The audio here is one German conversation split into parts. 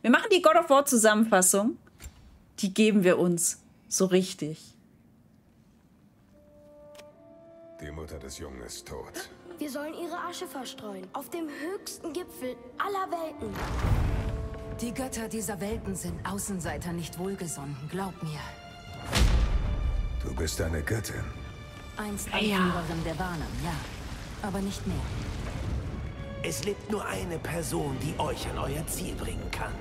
Wir machen die God of War Zusammenfassung. Die geben wir uns. So richtig. Die Mutter des Jungen ist tot. Wir sollen ihre Asche verstreuen. Auf dem höchsten Gipfel aller Welten. Die Götter dieser Welten sind Außenseiter nicht wohlgesonnen, glaub mir. Du bist eine Göttin. Einst Ja. Anführerin der Warnern, ja. Aber nicht mehr. Es lebt nur eine Person, die euch an euer Ziel bringen kann.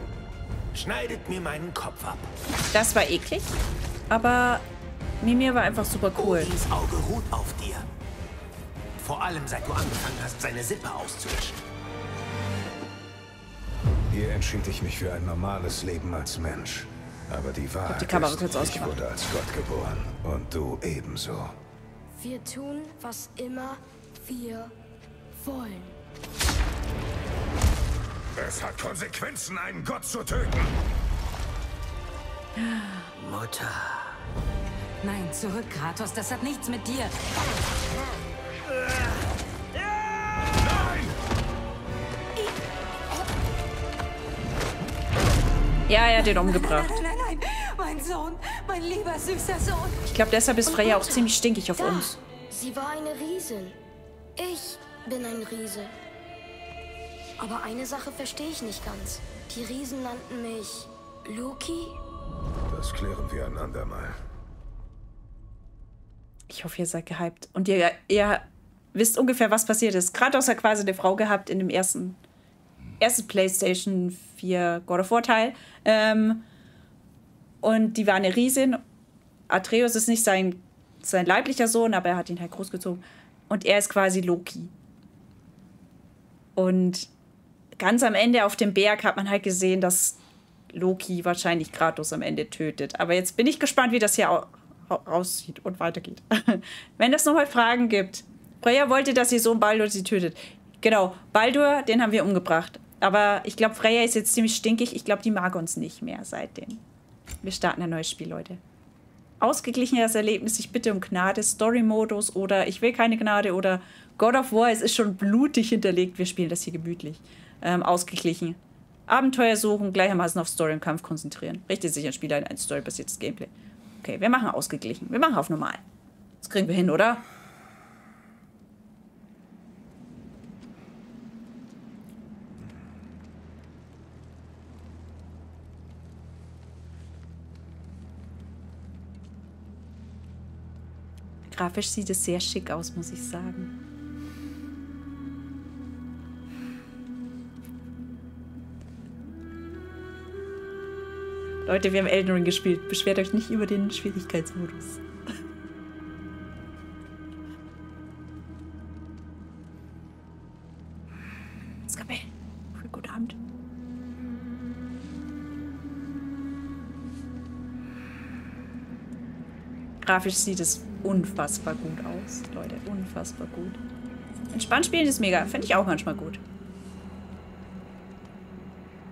Schneidet mir meinen Kopf ab. Das war eklig. Aber Mimir war einfach super cool. Odins Auge ruht auf dir. Vor allem seit du angefangen hast, seine Sippe auszulöschen. Hier entschied ich mich für ein normales Leben als Mensch. Aber die Wahrheit die Kamera ist, ich wurde als Gott geboren. Und du ebenso. Wir tun, was immer wir wollen. Es hat Konsequenzen, einen Gott zu töten. Mutter. Nein, zurück, Kratos, das hat nichts mit dir. Nein! Ja, er hat den umgebracht. Nein, nein, nein, mein Sohn, mein lieber, süßer Sohn. Ich glaube, deshalb ist Freya auch ziemlich stinkig auf da. uns. Sie war eine Riesin. Ich bin ein Riese. Aber eine Sache verstehe ich nicht ganz. Die Riesen nannten mich Loki? Das klären wir ein andermal. Ich hoffe, ihr seid gehypt. Und ihr, ihr wisst ungefähr, was passiert ist. Kratos hat quasi eine Frau gehabt in dem ersten, ersten PlayStation 4 God of War Teil. Ähm, und die war eine Riesin. Atreus ist nicht sein, sein leiblicher Sohn, aber er hat ihn halt großgezogen. Und er ist quasi Loki. Und ganz am Ende auf dem Berg hat man halt gesehen, dass Loki wahrscheinlich Kratos am Ende tötet. Aber jetzt bin ich gespannt, wie das hier au- au- aussieht und weitergeht. Wenn es nochmal Fragen gibt. Freya wollte, dass ihr Sohn Baldur sie tötet. Genau, Baldur, den haben wir umgebracht. Aber ich glaube, Freya ist jetzt ziemlich stinkig. Ich glaube, die mag uns nicht mehr seitdem. Wir starten ein neues Spiel, Leute. Ausgeglichenes Erlebnis, ich bitte um Gnade, Story-Modus oder ich will keine Gnade oder God of War, es ist schon blutig hinterlegt, wir spielen das hier gemütlich. Ähm, ausgeglichen. Abenteuer suchen, gleichermaßen auf Story und Kampf konzentrieren. Richtet sich ein Spiel ein, ein storybasiertes Gameplay. Okay, wir machen ausgeglichen. Wir machen auf normal. Das kriegen wir hin, oder? Grafisch sieht es sehr schick aus, muss ich sagen. Leute, wir haben Elden Ring gespielt. Beschwert euch nicht über den Schwierigkeitsmodus. Skabel. Guten Abend. Grafisch sieht es unfassbar gut aus, Leute. Unfassbar gut. Entspannt spielen ist mega. Finde ich auch manchmal gut.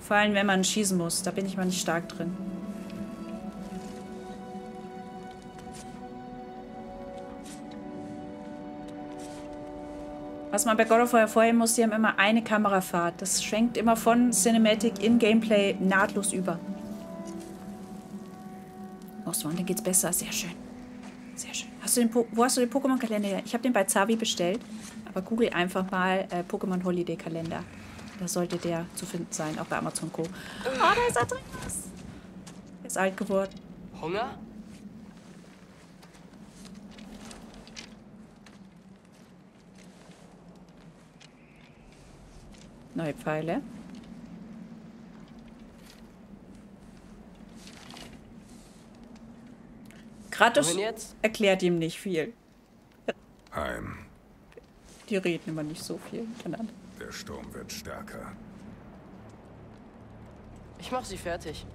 Vor allem, wenn man schießen muss. Da bin ich mal nicht stark drin. Was man bei God of War hervorheben muss, die haben immer eine Kamerafahrt. Das schwenkt immer von Cinematic in Gameplay nahtlos über. Oh, so, und dann geht's besser. Sehr schön. Sehr schön. Hast du den po Wo hast du den Pokémon-Kalender her? Ich habe den bei Zavi bestellt. Aber google einfach mal äh, Pokémon Holiday Kalender. Da sollte der zu finden sein, auch bei Amazon Co. Oh, da ist. Er ist alt geworden. Hunger? Neue Pfeile. Kratos erklärt ihm nicht viel. Heim. Die reden immer nicht so viel miteinander. Der Sturm wird stärker. Ich mach sie fertig.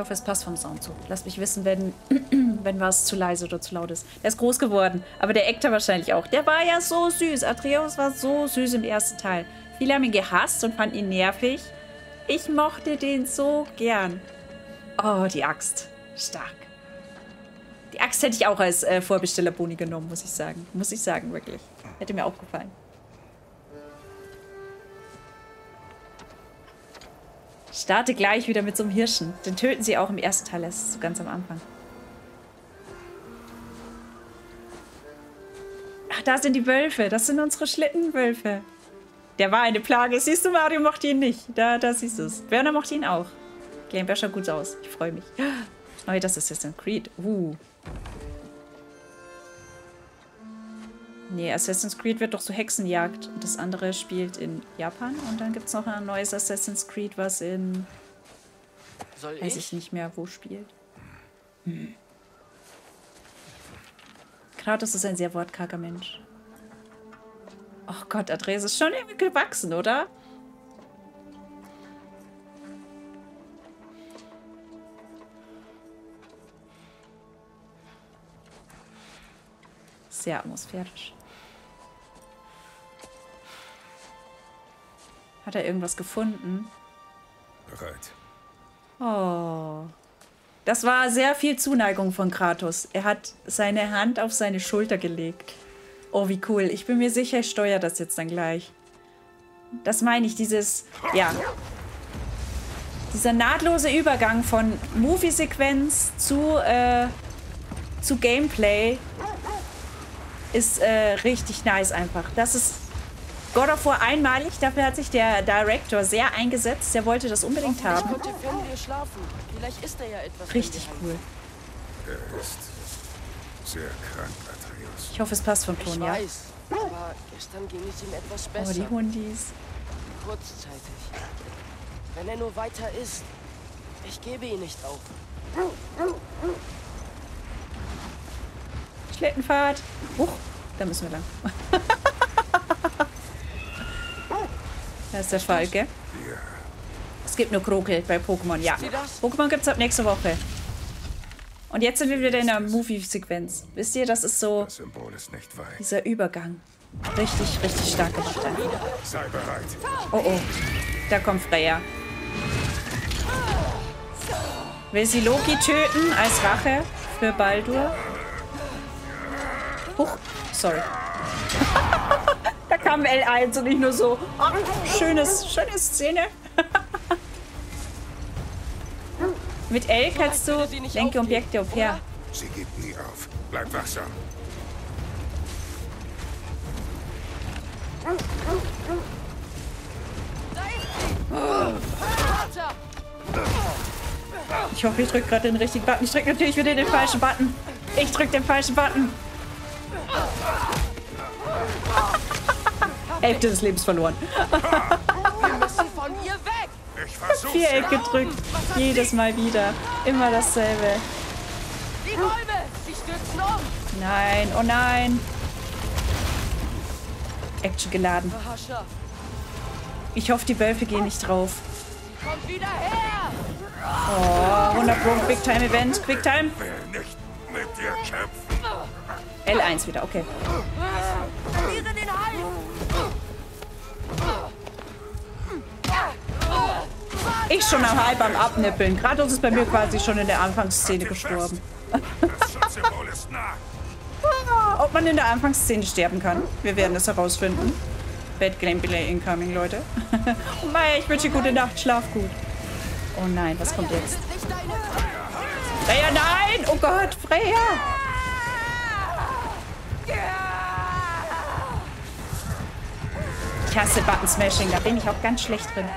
Ich hoffe, es passt vom Sound so. Lasst mich wissen, wenn, wenn was zu leise oder zu laut ist. Der ist groß geworden, aber der Ekter wahrscheinlich auch. Der war ja so süß. Atreus war so süß im ersten Teil. Viele haben ihn gehasst und fanden ihn nervig. Ich mochte den so gern. Oh, die Axt. Stark. Die Axt hätte ich auch als äh, Vorbestellerboni genommen, muss ich sagen. Muss ich sagen, wirklich. Hätte mir auch gefallen. Starte gleich wieder mit so einem Hirschen. Den töten sie auch im ersten Teil, das ist so ganz am Anfang. Ach, da sind die Wölfe. Das sind unsere Schlittenwölfe. Der war eine Plage. Siehst du, Mario mochte ihn nicht. Da, da siehst du es. Werner mochte ihn auch. Gameplay schaut gut aus. Ich freue mich. Oh, das ist Assassin's Creed. Uh. Nee, Assassin's Creed wird doch so Hexenjagd. Und das andere spielt in Japan. Und dann gibt es noch ein neues Assassin's Creed, was in... Soll Weiß ich? ich nicht mehr, wo spielt. Hm. Kratos ist ein sehr wortkarger Mensch. Oh Gott, Andreas ist schon irgendwie gewachsen, oder? Sehr atmosphärisch. Hat er irgendwas gefunden? Bereit. Oh. Das war sehr viel Zuneigung von Kratos. Er hat seine Hand auf seine Schulter gelegt. Oh, wie cool. Ich bin mir sicher, ich steuere das jetzt dann gleich. Das meine ich, dieses, ja. Dieser nahtlose Übergang von Movie-Sequenz zu, äh, zu Gameplay ist äh, richtig nice einfach. Das ist God of War einmalig. Dafür hat sich der Director sehr eingesetzt. Der wollte das unbedingt haben. ist ja. Richtig cool. Er ist sehr krank, Atreus. Ich hoffe, es passt vom Ich Ton, ja? weiß. Aber gestern ging es ihm etwas Oh, besser. die Hundis. Kurzzeitig. Wenn er nur weiter isst. Ich gebe ihn nicht auf. Schlittenfahrt. Huch, da müssen wir lang. da ist der Falke. Ja, Es gibt nur Krokel bei Pokémon, ja. Das? Pokémon gibt es ab nächste Woche. Und jetzt sind wir wieder in der Movie-Sequenz. Wisst ihr, das ist so das dieser Übergang. Richtig, richtig stark gemacht. Oh oh, da kommt Freya. Will sie Loki töten als Rache für Baldur? Huch, sorry. kam L1 und ich nur so. Ach, schönes, schöne Szene. Mit L kannst du nicht lenke Objekte auf her. Sie gibt nie auf. Bleib wachsam. Ich hoffe, ich drücke gerade den richtigen Button. Ich drücke natürlich wieder den falschen Button. Ich drücke den falschen Button. Hälfte des Lebens verloren. Wir müssen von ihr weg! Ich versuch's. Viereck gedrückt. Jedes Mal wieder. Immer dasselbe. Die Bäume! Sie stürzen um! Nein, oh nein. Action geladen. Ich hoffe, die Wölfe gehen nicht drauf. kommt wieder her! Oh, 100 Pro Quicktime Event. Quicktime. will nicht mit dir kämpfen. L1 wieder, okay. Ich schon am halb am Abnippeln. Kratos ist bei mir quasi schon in der Anfangsszene gestorben. Ob man in der Anfangsszene sterben kann, wir werden es herausfinden. Bad Gameplay incoming, Leute. oh Meier, ich wünsche dir gute Nacht, schlaf gut. Oh nein, was kommt jetzt? Freya, nein! Oh Gott, Freya! Ich hasse Button Smashing, da bin ich auch ganz schlecht drin.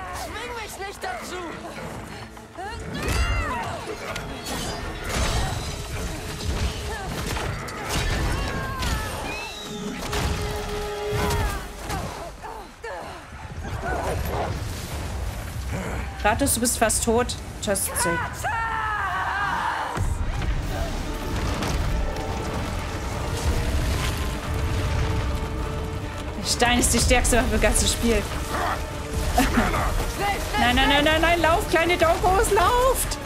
Kratos, du bist fast tot. Just. Der Stein ist die stärkste Waffe im ganzen Spiel. nein, nein, nein, nein, nein, lauf, kleine Donkos, lauft!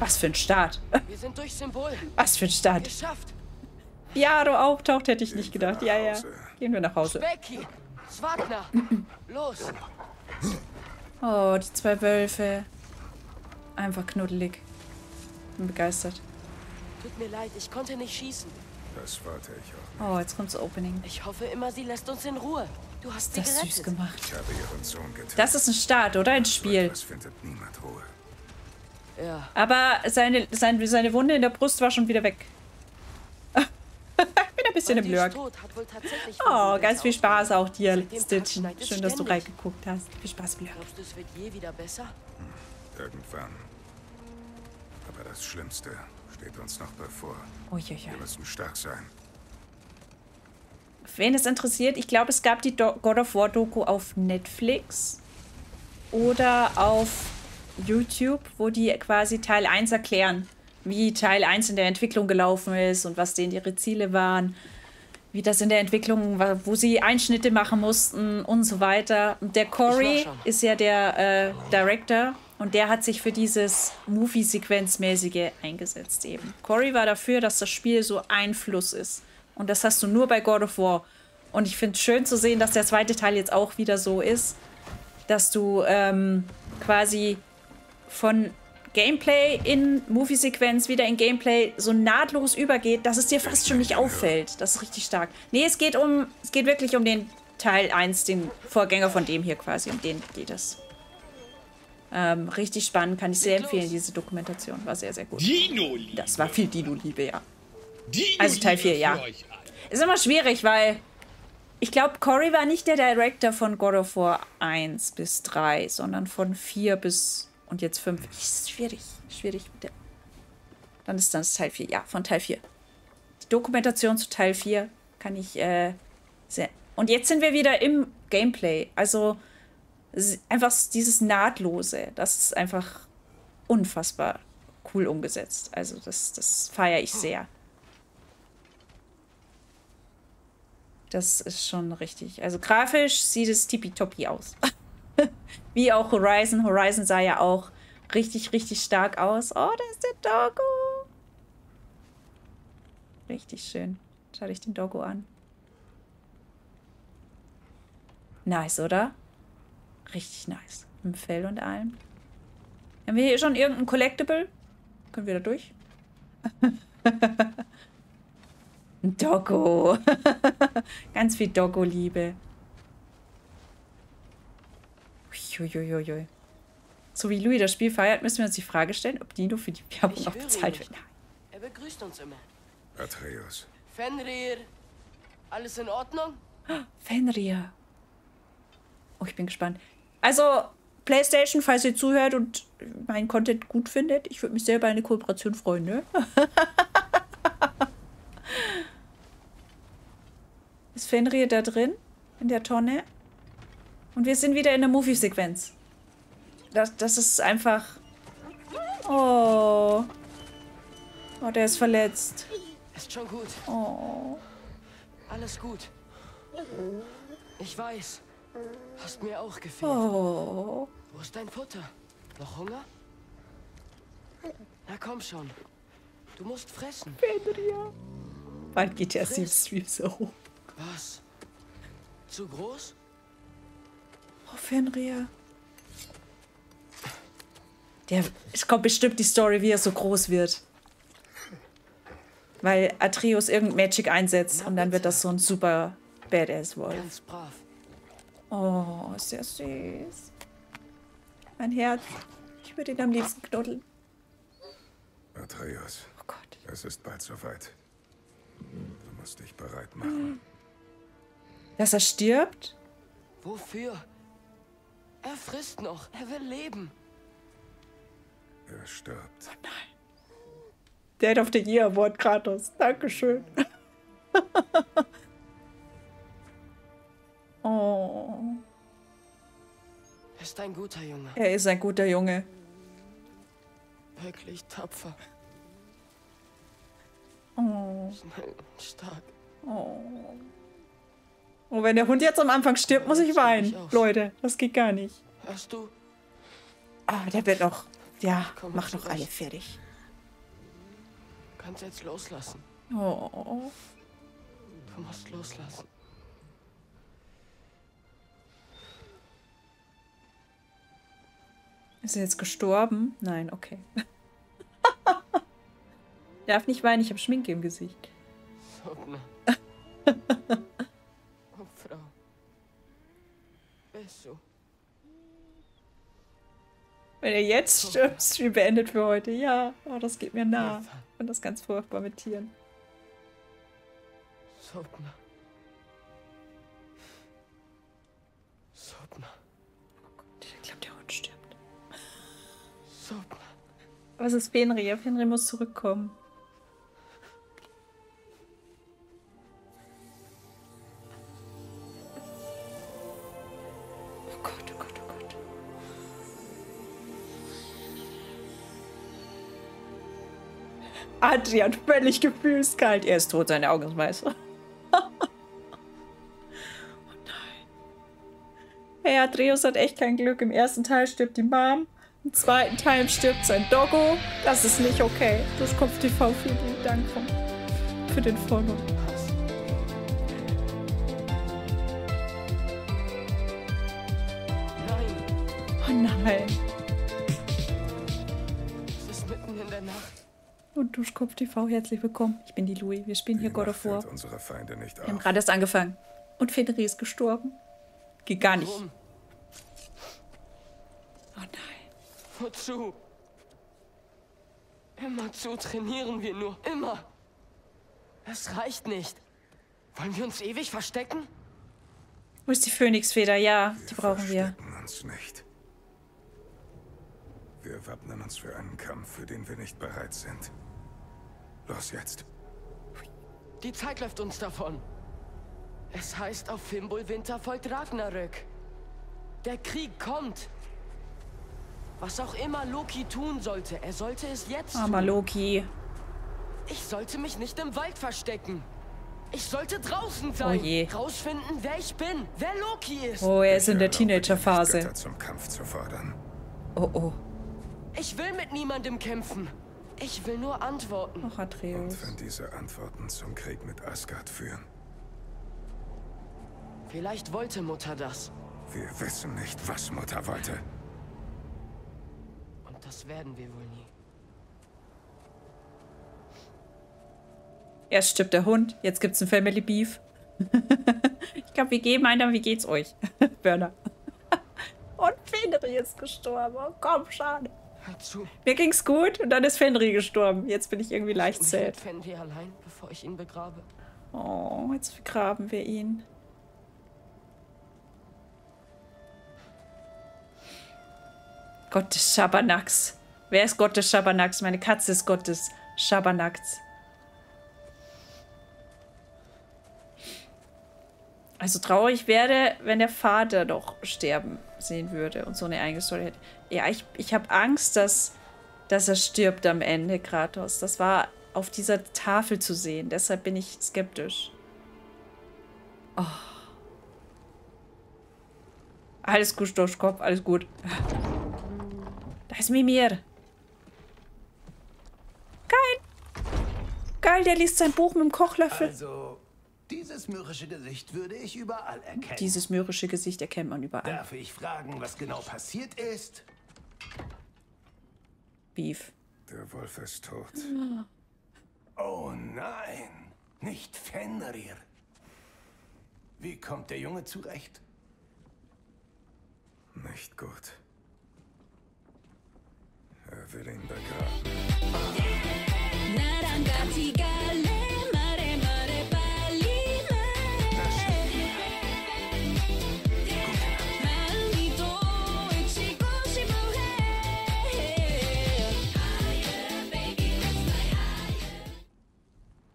Was für ein Start. Wir sind durch Symbol. Was für ein Start. Geschafft! Piaro auftaucht, hätte ich nicht gedacht. Ja, ja. Gehen wir nach Hause. Becky! Swagner! Los! Oh, die zwei Wölfe. Einfach knuddelig. Bin begeistert. Tut mir leid, ich konnte nicht schießen. Das wollte ich auch. Oh, jetzt kommt das Opening. Ich hoffe immer, sie lässt uns in Ruhe. Du hast sie Das ist gerettet. süß gemacht. Ich habe ihren Sohn getötet. Das ist ein Start, oder? Ein Spiel. etwas findet niemand Ruhe. Ja, Aber seine, seine, seine Wunde in der Brust war schon wieder weg. Bin ein bisschen im Lurk. Oh, ganz viel Spaß auch dir, es Schön, dass du reingeguckt hast. Viel Spaß im Lurk. Glaubst du, es wird je wieder besser? Irgendwann. Aber das Schlimmste steht uns noch bevor. Uiuiui. Wir müssen stark sein. Wen es interessiert, ich glaube, es gab die Do God of War Doku auf Netflix oder auf YouTube, wo die quasi Teil 1 erklären, wie Teil 1 in der Entwicklung gelaufen ist und was denen ihre Ziele waren, wie das in der Entwicklung war, wo sie Einschnitte machen mussten und so weiter. Und der Corey ist ja der äh, Director und der hat sich für dieses Movie-Sequenz-mäßige eingesetzt eben. Corey war dafür, dass das Spiel so ein Fluss ist. Und das hast du nur bei God of War. Und ich finde es schön zu sehen, dass der zweite Teil jetzt auch wieder so ist, dass du ähm, quasi von Gameplay in Movie-Sequenz wieder in Gameplay so nahtlos übergeht, dass es dir fast schon nicht auffällt. Das ist richtig stark. Nee, es geht um, es geht wirklich um den Teil 1, den Vorgänger von dem hier quasi. Um den geht es. Ähm, richtig spannend, kann ich sehr empfehlen, diese Dokumentation. War sehr, sehr gut. Dino-Liebe. Das war viel Dino-Liebe, ja. Dino-Liebe also Teil vier, ja. Ist immer schwierig, weil ich glaube, Cory war nicht der Director von God of War 1 bis 3, sondern von 4 bis und jetzt 5. Ist schwierig, schwierig mit der. Dann ist das Teil 4, ja, von Teil 4. Die Dokumentation zu Teil 4 kann ich äh, sehr. Und jetzt sind wir wieder im Gameplay. Also einfach dieses Nahtlose. Das ist einfach unfassbar cool umgesetzt. Also das, das feiere ich sehr. Das ist schon richtig. Also grafisch sieht es tippitoppi aus. Wie auch Horizon. Horizon sah ja auch richtig, richtig stark aus. Oh, da ist der Doggo. Richtig schön. Schau dich den Doggo an. Nice, oder? Richtig nice. Im Fell und allem. Haben wir hier schon irgendein Collectible? Können wir da durch? Ein Doggo. Ganz viel Doggo-Liebe. Uiuiuiui. So wie Louis das Spiel feiert, müssen wir uns die Frage stellen, ob Dino für die Werbung ihn bezahlt wird. Er begrüßt uns immer. Atreus. Fenrir, alles in Ordnung? Fenrir. Oh, ich bin gespannt. Also, PlayStation, falls ihr zuhört und meinen Content gut findet, ich würde mich sehr über eine Kooperation freuen, ne? Ist Fenrir da drin? In der Tonne? Und wir sind wieder in der Movie-Sequenz. Das, das ist einfach. Oh. Oh, der ist verletzt. Ist schon gut. Oh. Alles gut. Ich weiß. Hast mir auch gefehlt. Oh. Wo ist dein Futter? Noch Hunger? Na komm schon. Du musst fressen. Wann geht der Stream so hoch? Was? Zu groß? Oh, Fenrir. Der, es kommt bestimmt die Story, wie er so groß wird. Weil Atreus irgendein Magic einsetzt und dann wird das so ein super Badass-Wolf. Ganz brav. Oh, sehr süß. Mein Herz. Ich würde ihn am liebsten knuddeln. Atreus. Oh Gott. Es ist bald soweit. Du musst dich bereit machen. Dass er stirbt? Wofür? Er frisst noch. Er will leben. Er stirbt. Dead of the Year Award, Kratos. Dankeschön. oh. Er ist ein guter Junge. Er ist ein guter Junge. Wirklich tapfer. Oh. Schnell und stark. Oh. Oh, wenn der Hund jetzt am Anfang stirbt, muss ich weinen. Leute, das geht gar nicht. Hörst du? Ah, der wird noch. Ja, Komm, mach noch alle fertig. Kannst jetzt loslassen. Oh. Du musst loslassen. Ist er jetzt gestorben? Nein, okay. Darf nicht weinen, ich habe Schminke im Gesicht. Sopna. Beso. Wenn er jetzt stirbt, Stream beendet für heute. Ja, oh, das geht mir nah. Ich finde das ganz furchtbar mit Tieren. Sopna. Sopna. Oh Gott, ich glaube, der Hund stirbt. Sopna. Was ist Fenrir? Fenrir muss zurückkommen. Adrian, völlig gefühlskalt. Er ist tot, seine Augen sind weiß. oh nein. Hey, Atreus hat echt kein Glück. Im ersten Teil stirbt die Mom. Im zweiten Teil stirbt sein Doggo. Das ist nicht okay. Das Kopf TV vielen lieben Dank von, für den Follow. Und Duschkopf TV, herzlich willkommen. Ich bin die Louis. Wir spielen hier Die God Nacht of War. hört unsere Feinde nicht Wir haben gerade erst angefangen. Und Fenrir ist gestorben. Geht gar nicht. Warum? Oh nein. Wozu? Immerzu trainieren wir nur. Immer. Es reicht nicht. Wollen wir uns ewig verstecken? Wo ist die Phönixfeder? Ja, die brauchen wir. uns nicht. Wir wappnen uns für einen Kampf, für den wir nicht bereit sind. Los jetzt. Die Zeit läuft uns davon. Es heißt, auf Fimbul Winter folgt Ragnarök. Der Krieg kommt. Was auch immer Loki tun sollte, er sollte es jetzt Armer tun. Loki. Ich sollte mich nicht im Wald verstecken. Ich sollte draußen sein. Oh je. Rausfinden, wer ich bin, wer Loki ist. Oh, er ist in der Ich dir nicht, Teenagerphase. Zum Kampf zu fordern. Oh oh. Ich will mit niemandem kämpfen. Ich will nur antworten. Ach, Atreus. Und wenn diese Antworten zum Krieg mit Asgard führen, Vielleicht wollte Mutter das. wir wissen nicht, was Mutter wollte. Und das werden wir wohl nie. Erst stirbt der Hund, jetzt gibt's ein Family Beef. ich glaube, wir geben einer, wie geht's euch? Burner. Und Fenrir ist gestorben. Oh, komm, schade. Mir ging's gut und dann ist Fenrir gestorben. Jetzt bin ich irgendwie leicht Ich sad. Fenrir allein, bevor ich ihn begrabe. Oh, jetzt begraben wir ihn. Gott des Schabernacks. Wer ist Gott des Schabernacks? Meine Katze ist Gott des Schabernacks. Also traurig wäre, wenn der Vater doch sterben sehen würde und so eine eigene Story hätte. Ja, ich, ich habe Angst, dass, dass er stirbt am Ende, Kratos. Das war auf dieser Tafel zu sehen. Deshalb bin ich skeptisch. Oh. Alles gut, Stoschkopf, alles gut. Da ist Mimir. Geil. Geil, der liest sein Buch mit dem Kochlöffel. Also, dieses mürrische Gesicht würde ich überall erkennen. Dieses mürrische Gesicht erkennt man überall. Darf ich fragen, was genau passiert ist? Beef. Der Wolf ist tot. Oh nein, nicht Fenrir. Wie kommt der Junge zurecht? Nicht gut. Er will ihn begraben.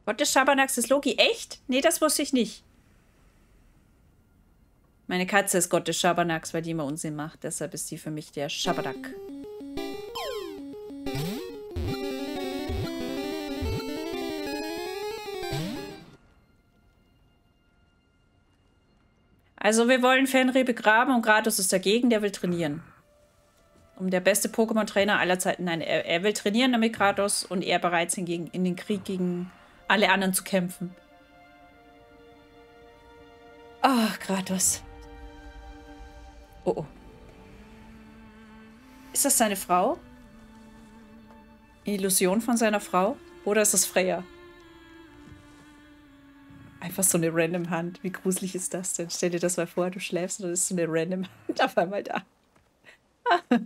Gott des Schabernacks ist Loki. Echt? Nee, das wusste ich nicht. Meine Katze ist Gott des Schabernacks, weil die immer Unsinn macht. Deshalb ist sie für mich der Schabernack. Also wir wollen Fenrir begraben und Kratos ist dagegen, der will trainieren. Um der beste Pokémon-Trainer aller Zeiten. Nein, er, er will trainieren, damit Kratos und er bereit sind, gegen, in den Krieg gegen alle anderen zu kämpfen. Ach, Kratos. Oh, oh. Ist das seine Frau? Illusion von seiner Frau? Oder ist das Freya? Einfach so eine random Hand. Wie gruselig ist das denn? Stell dir das mal vor, du schläfst und dann ist so eine random Hand auf einmal da.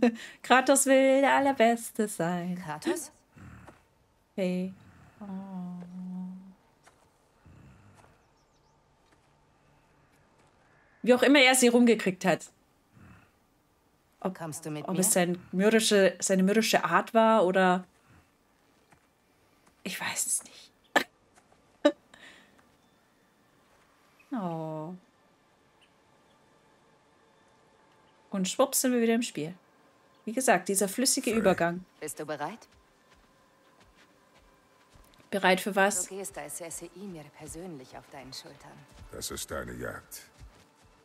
Kratos will der Allerbeste sein. Kratos? Hey. Wie auch immer er sie rumgekriegt hat. Kommst du mit Ob mir? es sein mürrische, seine mürrische Art war oder. Ich weiß es nicht. oh. Und schwupps sind wir wieder im Spiel. Wie gesagt, dieser flüssige Übergang. Bist du bereit? Bereit für Du was? gehst als SEI mir persönlich auf deinen Schultern. Das ist deine Jagd.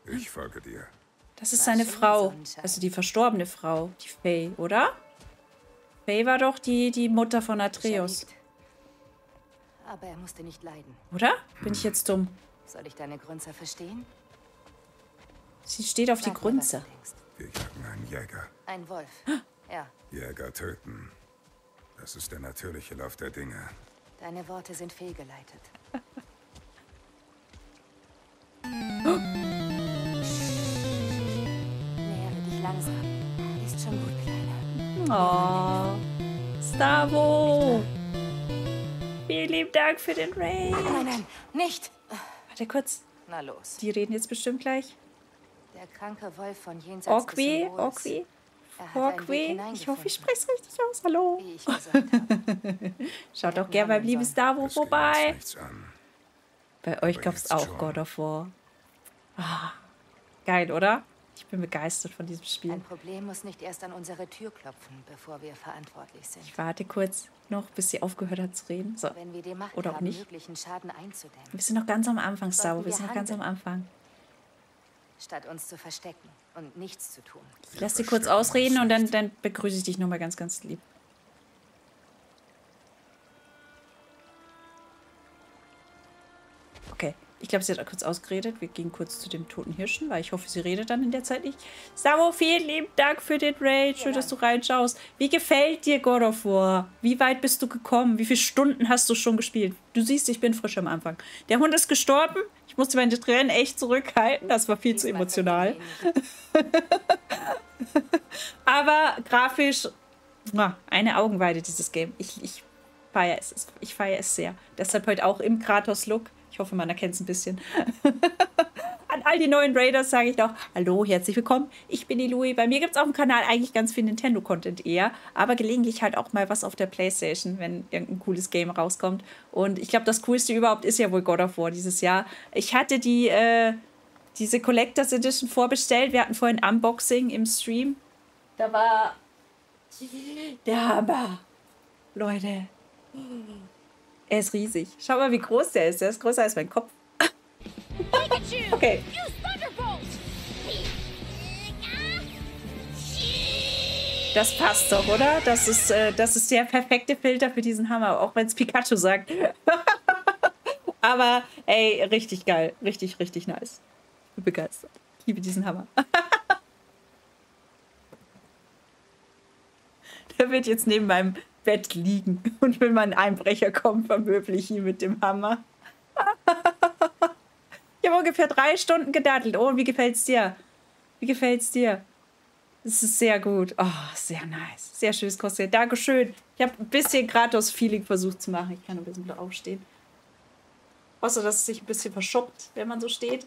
Ich folge dir. Das ist seine Frau. Also die verstorbene Frau, die Faye, oder? Faye war doch die, die Mutter von Atreus. Aber er musste nicht leiden. oder? Bin ich jetzt dumm? Soll ich deine Grünzer verstehen? Sie steht auf die Sag Grünze. Wir jagen einen Jäger. Ein Wolf. Ja, Jäger töten. Das ist der natürliche Lauf der Dinge. deine Worte sind fehlgeleitet. Langsam. Ist schon gut, Kleiner. Oh, Stavo. Vielen lieben Dank für den Raid. Nein, nein, nicht! Warte kurz. Na los. Die reden jetzt bestimmt gleich. Der kranke Wolf von jenseits Orkwi, des Weg Orkwi. Ich hoffe, ich spreche es richtig aus. Hallo. Wie ich gesagt habe. Schaut doch gerne beim lieben Stavo vorbei. Bei euch gab es auch schon. God of War. Ah, geil, oder? Ich bin begeistert von diesem Spiel. Ein Problem muss nicht erst an unsere Tür klopfen, bevor wir verantwortlich sind. Ich warte kurz noch, bis sie aufgehört hat zu reden. So, Wenn wir die Macht Oder auch haben, nicht. möglichen Schaden einzudämmen, wir sind noch ganz am Anfang, Stavo. Wir wir sind noch ganz am? Anfang. statt uns zu verstecken und nichts zu tun. Ich lass sie kurz ausreden und dann, dann begrüße ich dich nochmal ganz, ganz lieb. Ich glaube, sie hat kurz ausgeredet. Wir gehen kurz zu dem toten Hirschen, weil ich hoffe, sie redet dann in der Zeit nicht. Samo, vielen lieben Dank für den Raid. Schön, dass du reinschaust. Wie gefällt dir God of War? Wie weit bist du gekommen? Wie viele Stunden hast du schon gespielt? Du siehst, ich bin frisch am Anfang. Der Hund ist gestorben. Ich musste meine Tränen echt zurückhalten. Das war viel zu emotional. Aber grafisch, eine Augenweide, dieses Game. Ich, ich feiere es. Ich feiere es sehr. Deshalb heute auch im Kratos-Look. Ich hoffe, man erkennt es ein bisschen. An all die neuen Raiders sage ich noch, hallo, herzlich willkommen. Ich bin die Louis. Bei mir gibt es auf dem Kanal eigentlich ganz viel Nintendo-Content eher, aber gelegentlich halt auch mal was auf der Playstation, wenn irgendein cooles Game rauskommt. Und ich glaube, das Coolste überhaupt ist ja wohl God of War dieses Jahr. Ich hatte die, äh, diese Collectors Edition vorbestellt. Wir hatten vorhin Unboxing im Stream. Da war der Hammer. Leute. Er ist riesig. Schau mal, wie groß der ist. Der ist größer als mein Kopf. Okay. Das passt doch, oder? Das ist, äh, das ist der perfekte Filter für diesen Hammer, auch wenn es Pikachu sagt. Aber ey, richtig geil. Richtig, richtig nice. Ich bin begeistert. Ich liebe diesen Hammer. Der wird jetzt neben meinem Bett liegen. Und wenn mal ein Einbrecher kommt, vermöble ich ihn mit dem Hammer. ich habe ungefähr drei Stunden gedattelt. Oh, wie gefällt's dir? Wie gefällt's dir? Es ist sehr gut. Oh, sehr nice. Sehr schönes Kostüm. Dankeschön. Ich habe ein bisschen Kratos-Feeling versucht zu machen. Ich kann ein bisschen aufstehen. Außer, dass es sich ein bisschen verschuppt, wenn man so steht.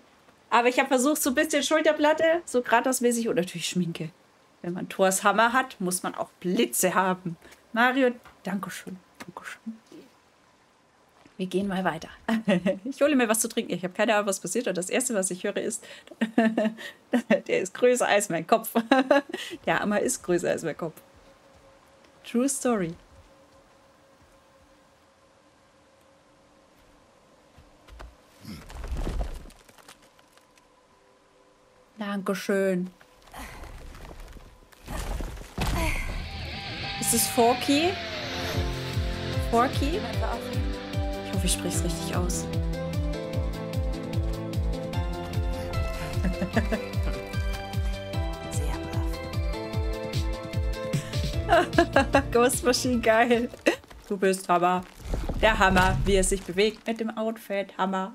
Aber ich habe versucht, so ein bisschen Schulterplatte, so Kratos-mäßig und natürlich Schminke. Wenn man Thors Hammer hat, muss man auch Blitze haben. Mario, Dankeschön. Dankeschön. Wir gehen mal weiter. Ich hole mir was zu trinken. Ich habe keine Ahnung, was passiert. Und das Erste, was ich höre, ist, der ist größer als mein Kopf. Der Hammer ist größer als mein Kopf. True Story. Dankeschön. Ist es Forky? Forky? Ich hoffe, ich spreche es richtig aus. Ghost Machine, geil. Du bist Hammer. Der Hammer, wie er sich bewegt mit dem Outfit. Hammer.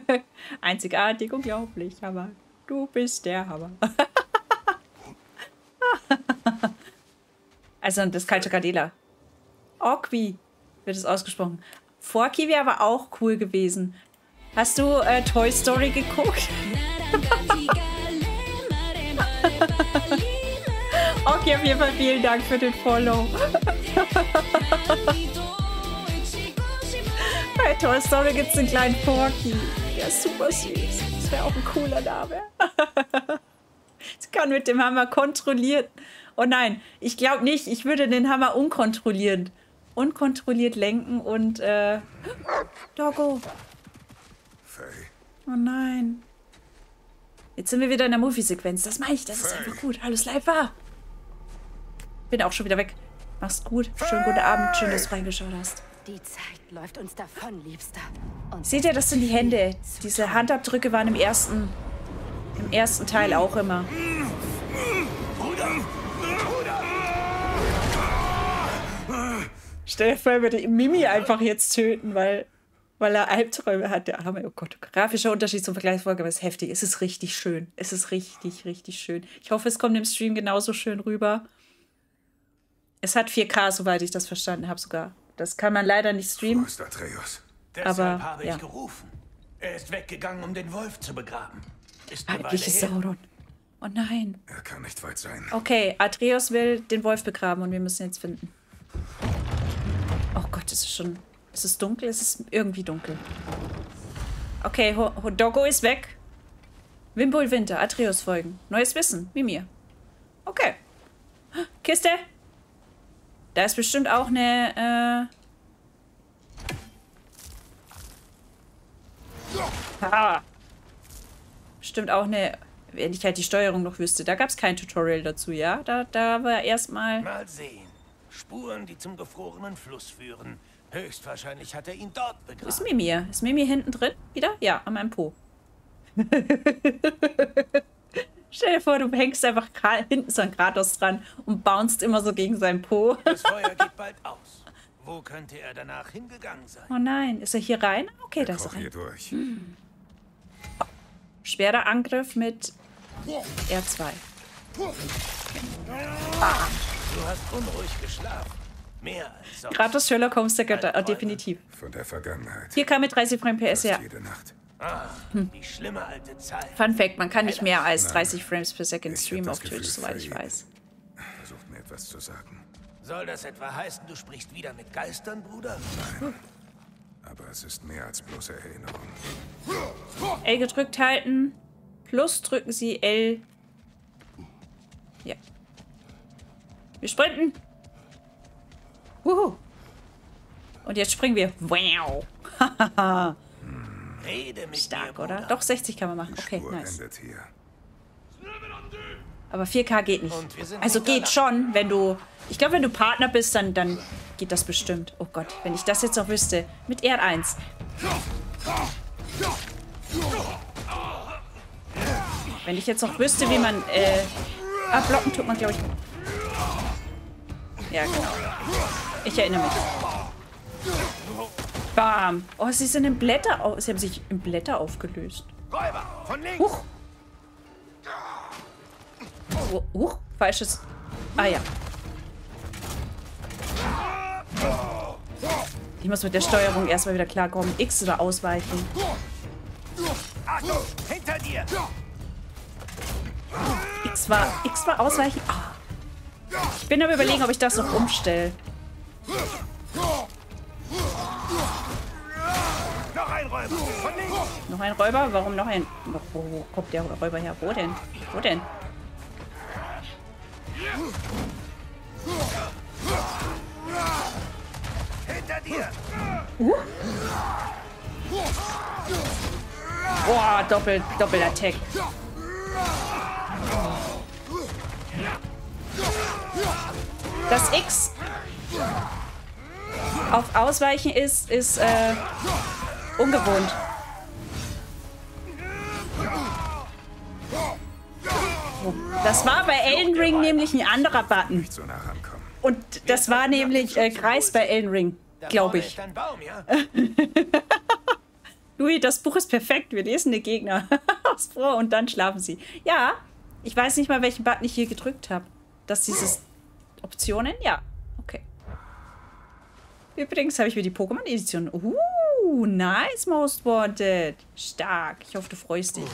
Einzigartig, unglaublich. Hammer. Du bist der Hammer. Also das kalte Kadela. Orkwi wird es ausgesprochen. Forky wäre aber auch cool gewesen. Hast du äh, Toy Story geguckt? okay, auf jeden Fall vielen Dank für den Follow. Bei Toy Story gibt es einen kleinen Forky. Der ist super süß. Das wäre auch ein cooler Name. Das kann mit dem Hammer kontrolliert. Oh nein, ich glaube nicht. Ich würde den Hammer unkontrolliert, unkontrolliert lenken und äh, Doggo. Faye. Oh nein. Jetzt sind wir wieder in der Movie-Sequenz. Das mache ich. Das ist einfach gut. Hallo Slifer. Bin auch schon wieder weg. Mach's gut. Schönen guten Abend. Schön, dass du reingeschaut hast. Die Zeit läuft uns davon, Liebster. Und Seht ihr, das sind die Hände. Diese Handabdrücke waren im ersten, im ersten Teil auch immer. Stell dir vor, er würde Mimi einfach jetzt töten, weil, weil er Albträume hat. Der arme, oh Gott, grafischer Unterschied zum Vergleichsfolge, aber es ist heftig. Es ist richtig schön. Es ist richtig, richtig schön. Ich hoffe, es kommt im Stream genauso schön rüber. Es hat 4K, soweit ich das verstanden habe sogar. Das kann man leider nicht streamen. ist Atreus? Deshalb Aber, habe ich ja. gerufen. Er ist weggegangen, um den Wolf zu begraben. Ist. Sauron. Oh nein. Er kann nicht weit sein. Okay, Atreus will den Wolf begraben und wir müssen ihn jetzt finden. Oh Gott, es ist schon. Es ist dunkel, es ist irgendwie dunkel. Okay, Ho Ho Doggo ist weg. Wimbul Winter, Atreus folgen. Neues Wissen, wie mir. Okay. Kiste. Da ist bestimmt auch eine. Äh ah. Bestimmt auch eine. Wenn ich halt die Steuerung noch wüsste. Da gab es kein Tutorial dazu, ja? Da, da war erstmal. Mal sehen. Spuren, die zum gefrorenen Fluss führen. Höchstwahrscheinlich hat er ihn dort Ist begraben. Mimir? Ist Mimir hinten drin? Wieder? Ja, an meinem Po. Stell dir vor, du hängst einfach hinten so an Kratos dran und bounst immer so gegen sein Po. Das Feuer geht bald aus. Wo könnte er danach hingegangen sein? Oh nein, ist er hier rein? Okay, da ist er Koch hier rein. durch. Schwerer Angriff mit R2. Du hast unruhig geschlafen. Mehr als sonst. Kratos Sherlock Holmes der Götter, äh, definitiv. Von der Vergangenheit. Hier kam mit 30 Frames PS, ja. jede Nacht. Ah, Hm. die schlimme alte Zeit. Fun Fact, man kann nicht mehr als 30 Frames per Second streamen auf Twitch, soweit ich weiß. Versucht mir etwas zu sagen. Soll das etwa heißen, du sprichst wieder mit Geistern, Bruder? Aber es ist mehr als bloße Erinnerung. L gedrückt halten. Plus drücken Sie L. Ja. Wir sprinten. Wuhu. Und jetzt springen wir. Wow. Stark, oder? Doch, 60 kann man machen. Okay, nice. Aber 4K geht nicht. Also geht schon, wenn du... Ich glaube, wenn du Partner bist, dann, dann geht das bestimmt. Oh Gott, wenn ich das jetzt noch wüsste. Mit R1. Wenn ich jetzt noch wüsste, wie man... Äh, abblocken tut man, glaube ich... Ja, genau. Ich erinnere mich. Bam. Oh, sie sind in Blätter... au- Sie haben sich in Blätter aufgelöst. Räuber, von links! Huch. Oh, huch, falsches. Ah ja. Ich muss mit der Steuerung erstmal wieder klarkommen. X oder ausweichen. Achtung, hinter dir! X war, X war ausweichen. Ah. Ich bin aber überlegen, ob ich das noch umstelle. Noch ein Räuber! Noch ein Räuber? Warum noch ein... Wo, wo kommt der Räuber her? Wo denn? Wo denn? Hinter dir! Boah, Doppel, Doppel-Attack. Das X auf Ausweichen ist, ist äh, ungewohnt. Das war bei Elden Ring nämlich ein anderer Button. Und das war nämlich äh, Kreis bei Elden Ring, glaube ich. Louis, das Buch ist perfekt. Wir lesen die Gegner aus vor und dann schlafen sie. Ja, ich weiß nicht mal, welchen Button ich hier gedrückt habe. Dass dieses Optionen? Ja, okay. Übrigens habe ich mir die Pokémon-Edition. Uh, nice, Most Wanted. Stark. Ich hoffe, du freust dich.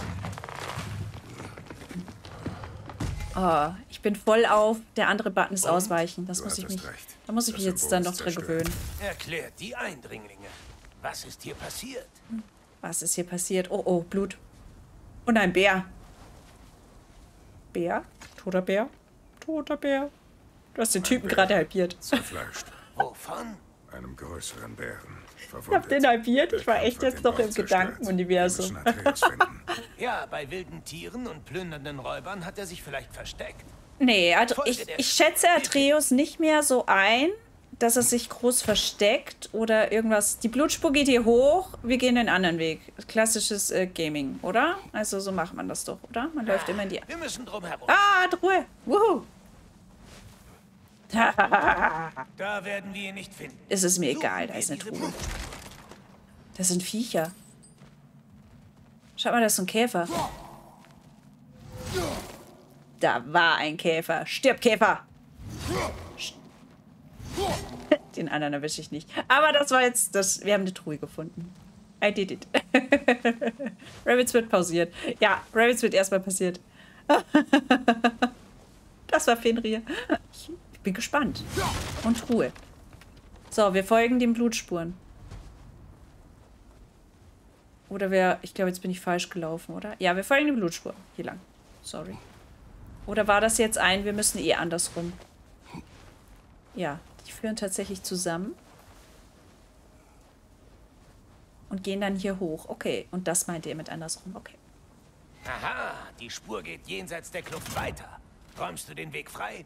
Oh, ich bin voll auf. Der andere Button ist ausweichen. Das Du muss ich mich. recht. Da muss ich Das mich jetzt dann noch dran gewöhnen. Erklärt die Eindringlinge. Was ist hier passiert? Was ist hier passiert? Oh, oh, Blut. Und ein Bär. Bär? Toter Bär? Toter Bär. Du hast den Typen gerade halbiert. Zerfleischt. Wovon? Einem größeren Bären. Ich hab den halbiert. Ich war echt jetzt noch im. Gedankenuniversum. Ja, bei wilden Tieren und plündernden Räubern hat er sich vielleicht versteckt. Nee, Ad Folge ich, ich schätze Atreus nicht mehr so ein, dass er sich groß versteckt oder irgendwas. Die Blutspur geht hier hoch, wir gehen den anderen Weg. Klassisches äh, Gaming, oder? Also so macht man das doch, oder? Man läuft immer in die... Wir müssen drum herum. Ah, Ruhe! Wuhu! Da werden wir ihn nicht finden. Es ist mir egal, da ist eine Truhe. Das sind Viecher. Schaut mal, das ist ein Käfer. Da war ein Käfer. Stirb, Käfer! Den anderen erwische ich nicht. Aber das war jetzt, das, wir haben eine Truhe gefunden. I did it. Rabbits wird pausiert. Ja, Rabbits wird erstmal passiert. das war Fenrir. Ich, bin gespannt. Und Truhe. So, wir folgen den Blutspuren. Oder wer. Ich glaube, jetzt bin ich falsch gelaufen, oder? Ja, wir folgen den Blutspuren. Hier lang. Sorry. Oder war das jetzt ein, wir müssen eh andersrum? Ja, die führen tatsächlich zusammen. Und gehen dann hier hoch. Okay, und das meint ihr mit andersrum. Okay. Aha, die Spur geht jenseits der Kluft weiter. Räumst du den Weg frei?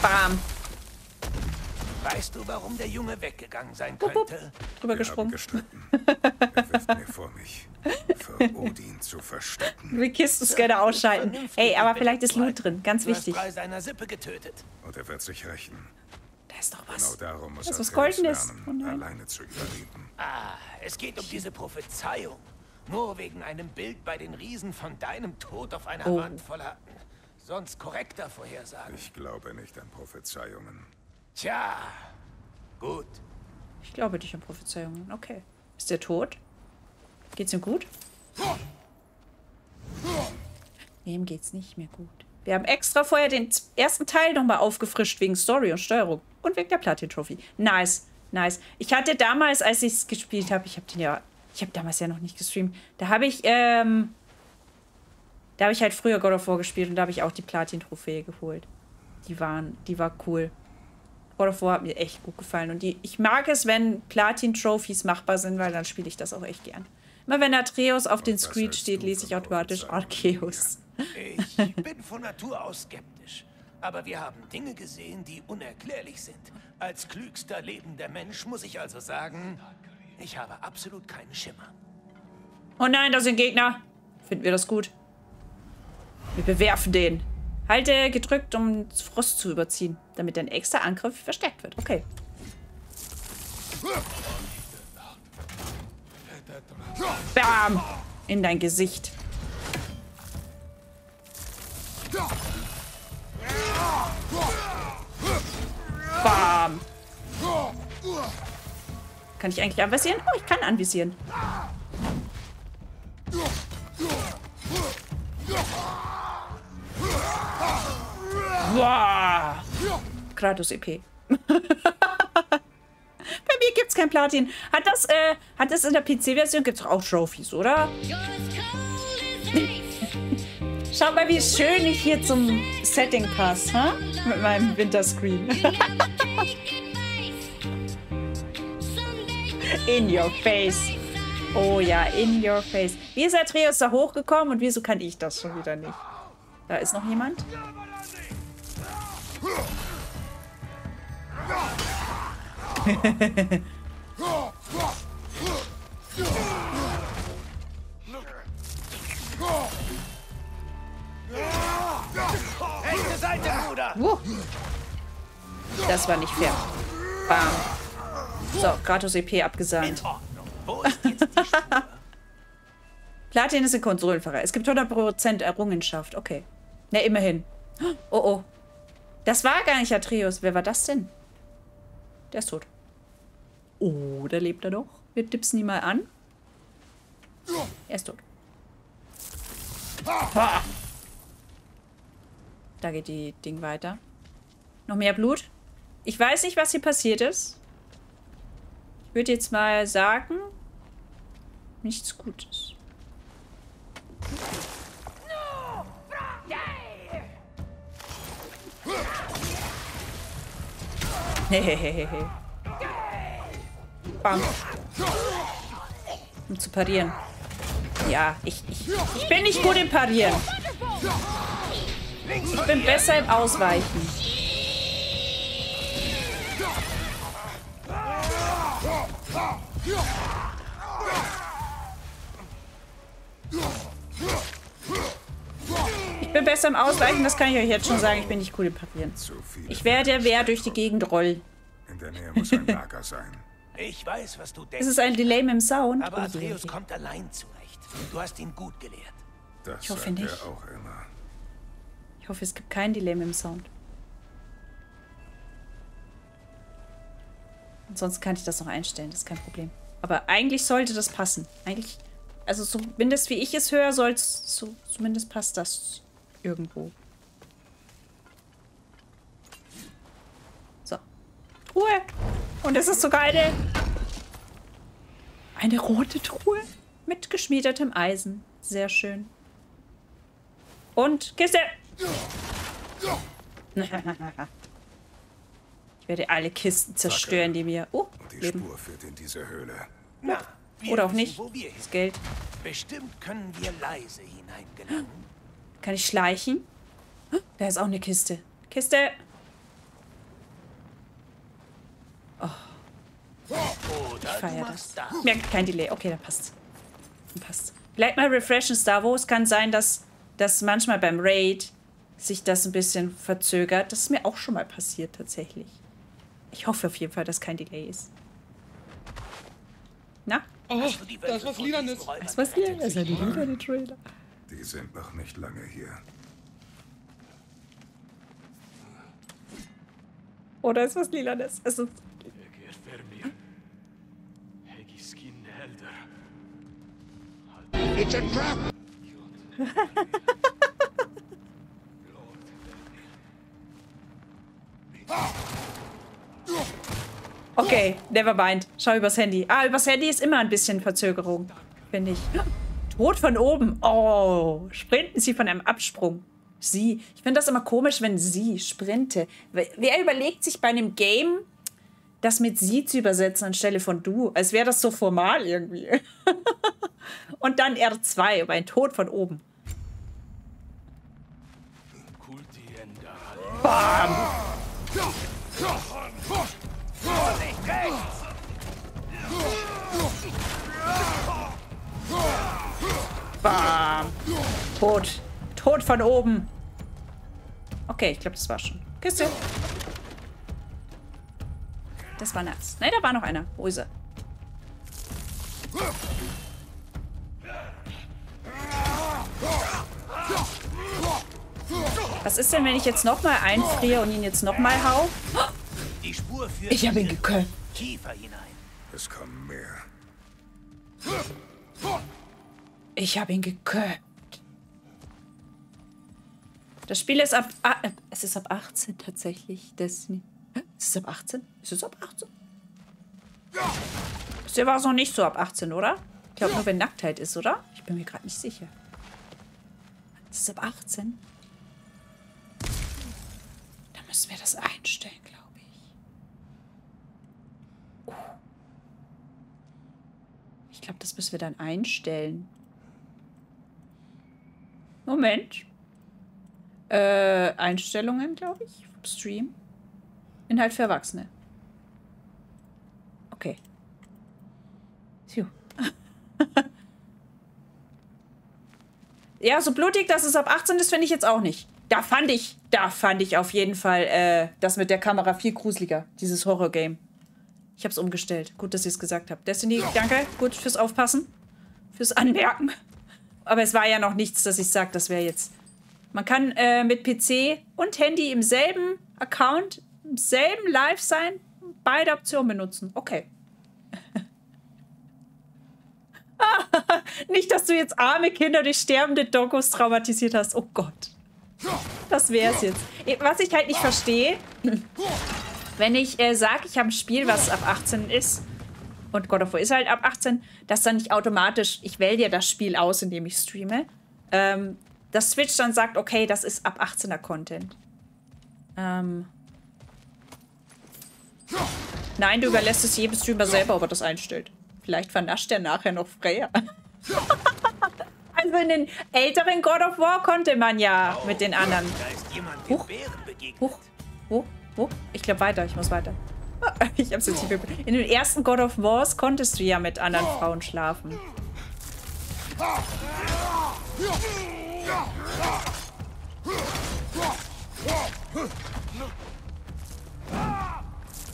Bam. Weißt du, warum der Junge weggegangen sein könnte? Drüber Wir haben gesprungen. gestritten. Er wirft mir vor, mich vor Odin zu verstecken. Die Kistenscanner ausschalten. Ey, aber vielleicht ist Loot drin. Ganz Du hast wichtig. drei seiner Sippe getötet. Und er wird sich rächen. Da ist doch Genau was. darum muss Das ist was Goldenes. lernen, alleine zu überleben. Ah, es geht um diese Prophezeiung. Nur wegen einem Bild bei den Riesen von deinem Tod auf einer Oh. Wand voller sonst korrekter Vorhersagen. Ich glaube nicht an Prophezeiungen. Tja, gut. Ich glaube dich an Prophezeiungen. Okay. Ist der tot? Geht's ihm gut? Nee, geht's nicht mehr gut. Wir haben extra vorher den ersten Teil nochmal aufgefrischt wegen Story und Steuerung. Und wegen der Platin-Trophy. Nice, nice. Ich hatte damals, als ich es gespielt habe, ich habe den ja, ich habe damals ja noch nicht gestreamt, da habe ich, ähm, da habe ich halt früher God of War gespielt und da habe ich auch die Platin-Trophäe geholt. Die waren, die war cool. God of War hat mir echt gut gefallen. Und die, ich mag es, wenn Platin-Trophies machbar sind, weil dann spiele ich das auch echt gern. Immer wenn Atreus auf den was Screen steht, lese ich automatisch Arceus. Ich bin von Natur aus skeptisch. Aber wir haben Dinge gesehen, die unerklärlich sind. Als klügster lebender Mensch muss ich also sagen, ich habe absolut keinen Schimmer. Oh nein, da sind Gegner. Finden wir das gut? Wir bewerfen den. Halte gedrückt, um Frost zu überziehen, damit dein extra Angriff verstärkt wird. Okay. Bam! In dein Gesicht. Bam! Kann ich eigentlich anvisieren? Oh, ich kann anvisieren. Boah. Kratos EP. Bei mir gibt's kein Platin. Hat das, äh, hat das in der PC-Version? Gibt's auch Trophies, oder? Schau mal, wie schön ich hier zum Setting passe, ha? Mit meinem Winterscreen. In your face. Oh ja, in your face. Wie ist Atreus da hochgekommen und wieso kann ich das schon wieder nicht? Da ist noch jemand? Rechte Seite, Bruder! Wuh. Das war nicht fair. Bam. So, Gratis EP abgesandt. Platin ist ein Konsolenfahrer. Es gibt 100% Errungenschaft. Okay. Na, immerhin. Oh, oh. Das war gar nicht Atreus. Wer war das denn? Der ist tot. Oh, der lebt er doch. Wir dipsen ihn mal an. Er ist tot. Ha. Da geht die Ding weiter. Noch mehr Blut. Ich weiß nicht, was hier passiert ist. Ich würde jetzt mal sagen, nichts Gutes. Hehehehe. Bam. Um zu parieren. Ja, ich, ich, ich bin nicht gut im Parieren. Ich bin besser im Ausweichen. Ich bin besser im Ausweichen, das kann ich euch jetzt schon sagen. Ich bin nicht gut im Parieren. Ich wäre der, wer durch die Gegend rollt. In der Nähe muss ein Lager sein. Ich weiß, was du Es denkst. ist ein Delay mit dem Sound. Aber Oh Atreus je. kommt allein zurecht. Du hast ihn gut gelehrt. Das Ich hoffe sagt nicht. er auch immer. Ich hoffe, es gibt kein Delay mit dem Sound. Ansonsten kann ich das noch einstellen, das ist kein Problem. Aber eigentlich sollte das passen. Eigentlich, also zumindest wie ich es höre, soll es, so, zumindest passt das irgendwo. So. Truhe. Und es ist sogar eine, eine rote Truhe mit geschmiedetem Eisen. Sehr schön. Und Kiste. Ich werde alle Kisten zerstören, die mir. Oh, Und die Leben. Spur führt in diese Höhle. Na, wir Oder auch wissen, nicht. Wo wir hin. Das Geld. Bestimmt können wir leise hineingelangen. Kann ich schleichen? Da ist auch eine Kiste. Kiste. Oder du feier machst das. Merkt kein Delay. Okay, dann passt's. Dann passt's. Vielleicht mal refreshen Star Wars. Kann sein, dass, dass manchmal beim Raid sich das ein bisschen verzögert. Das ist mir auch schon mal passiert, tatsächlich. Ich hoffe auf jeden Fall, dass kein Delay ist. Na? Welt da ist was diesen Räubern Was was? Das ist ja die lila Trailer. Die sind noch nicht lange hier. Oder ist was lilanes? Es ist. It's a trap! Okay, never mind. Schau übers Handy. Ah, übers Handy ist immer ein bisschen Verzögerung, finde ich. Tod von oben. Oh, sprinten sie von einem Absprung. Sie. Ich finde das immer komisch, wenn sie sprinte. Wer überlegt sich bei einem Game, das mit sie zu übersetzen anstelle von du? Als wäre das so formal irgendwie. Und dann R2, aber ein Tod von oben. Kulti Enda. Bam. Tod. Tod von oben. Okay, ich glaube, das war schon. Kiste. Das war nass. Nein, da war noch einer. Wo ist er? Was ist denn, wenn ich jetzt nochmal einfriere und ihn jetzt nochmal hau? Die Spur führt Ich hab ihn geköpft. Tiefer hinein. Es kommen mehr. Ich habe ihn geköpft. Das Spiel ist ab. Ah, äh, es ist ab 18 tatsächlich. Destiny. Ist es ab 18? Ist es ab 18? Bisher war es noch nicht so ab 18, oder? Ich glaube nur, wenn Nacktheit ist, oder? Ich bin mir gerade nicht sicher. Ist es ab 18? Dann müssen wir das einstellen, glaube ich. Oh. Ich glaube, das müssen wir dann einstellen. Moment. Äh, Einstellungen, glaube ich. Stream. Inhalt für Erwachsene. Okay. Phew. ja, so blutig, dass es ab 18 ist, finde ich jetzt auch nicht. Da fand ich, da fand ich auf jeden Fall äh, das mit der Kamera viel gruseliger, dieses Horror-Game. Ich habe es umgestellt. Gut, dass ihr es gesagt habt. Destiny, danke. Gut fürs Aufpassen. Fürs Anmerken. Aber es war ja noch nichts, dass ich sage, das wäre jetzt. Man kann äh, mit PC und Handy im selben Account, im selben Live sein, beide Optionen benutzen. Okay. Nicht, dass du jetzt arme Kinder durch sterbende Doggos traumatisiert hast. Oh Gott. Das wär's jetzt. Was ich halt nicht verstehe, wenn ich äh, sage, ich habe ein Spiel, was ab 18 ist, und God of War ist halt ab 18, dass dann nicht automatisch, ich wähle ja das Spiel aus, indem ich streame, ähm, dass Switch dann sagt, okay, das ist ab 18er Content. Ähm. Nein, du überlässt es jedem Streamer selber, ob er das einstellt. Vielleicht vernascht er nachher noch Freya. also in den älteren God of War konnte man ja mit den anderen. Huch. Huch. Huch. Huch. Ich glaube weiter, ich muss weiter. Ich hab's jetzt nicht In den ersten God of Wars konntest du ja mit anderen Frauen schlafen.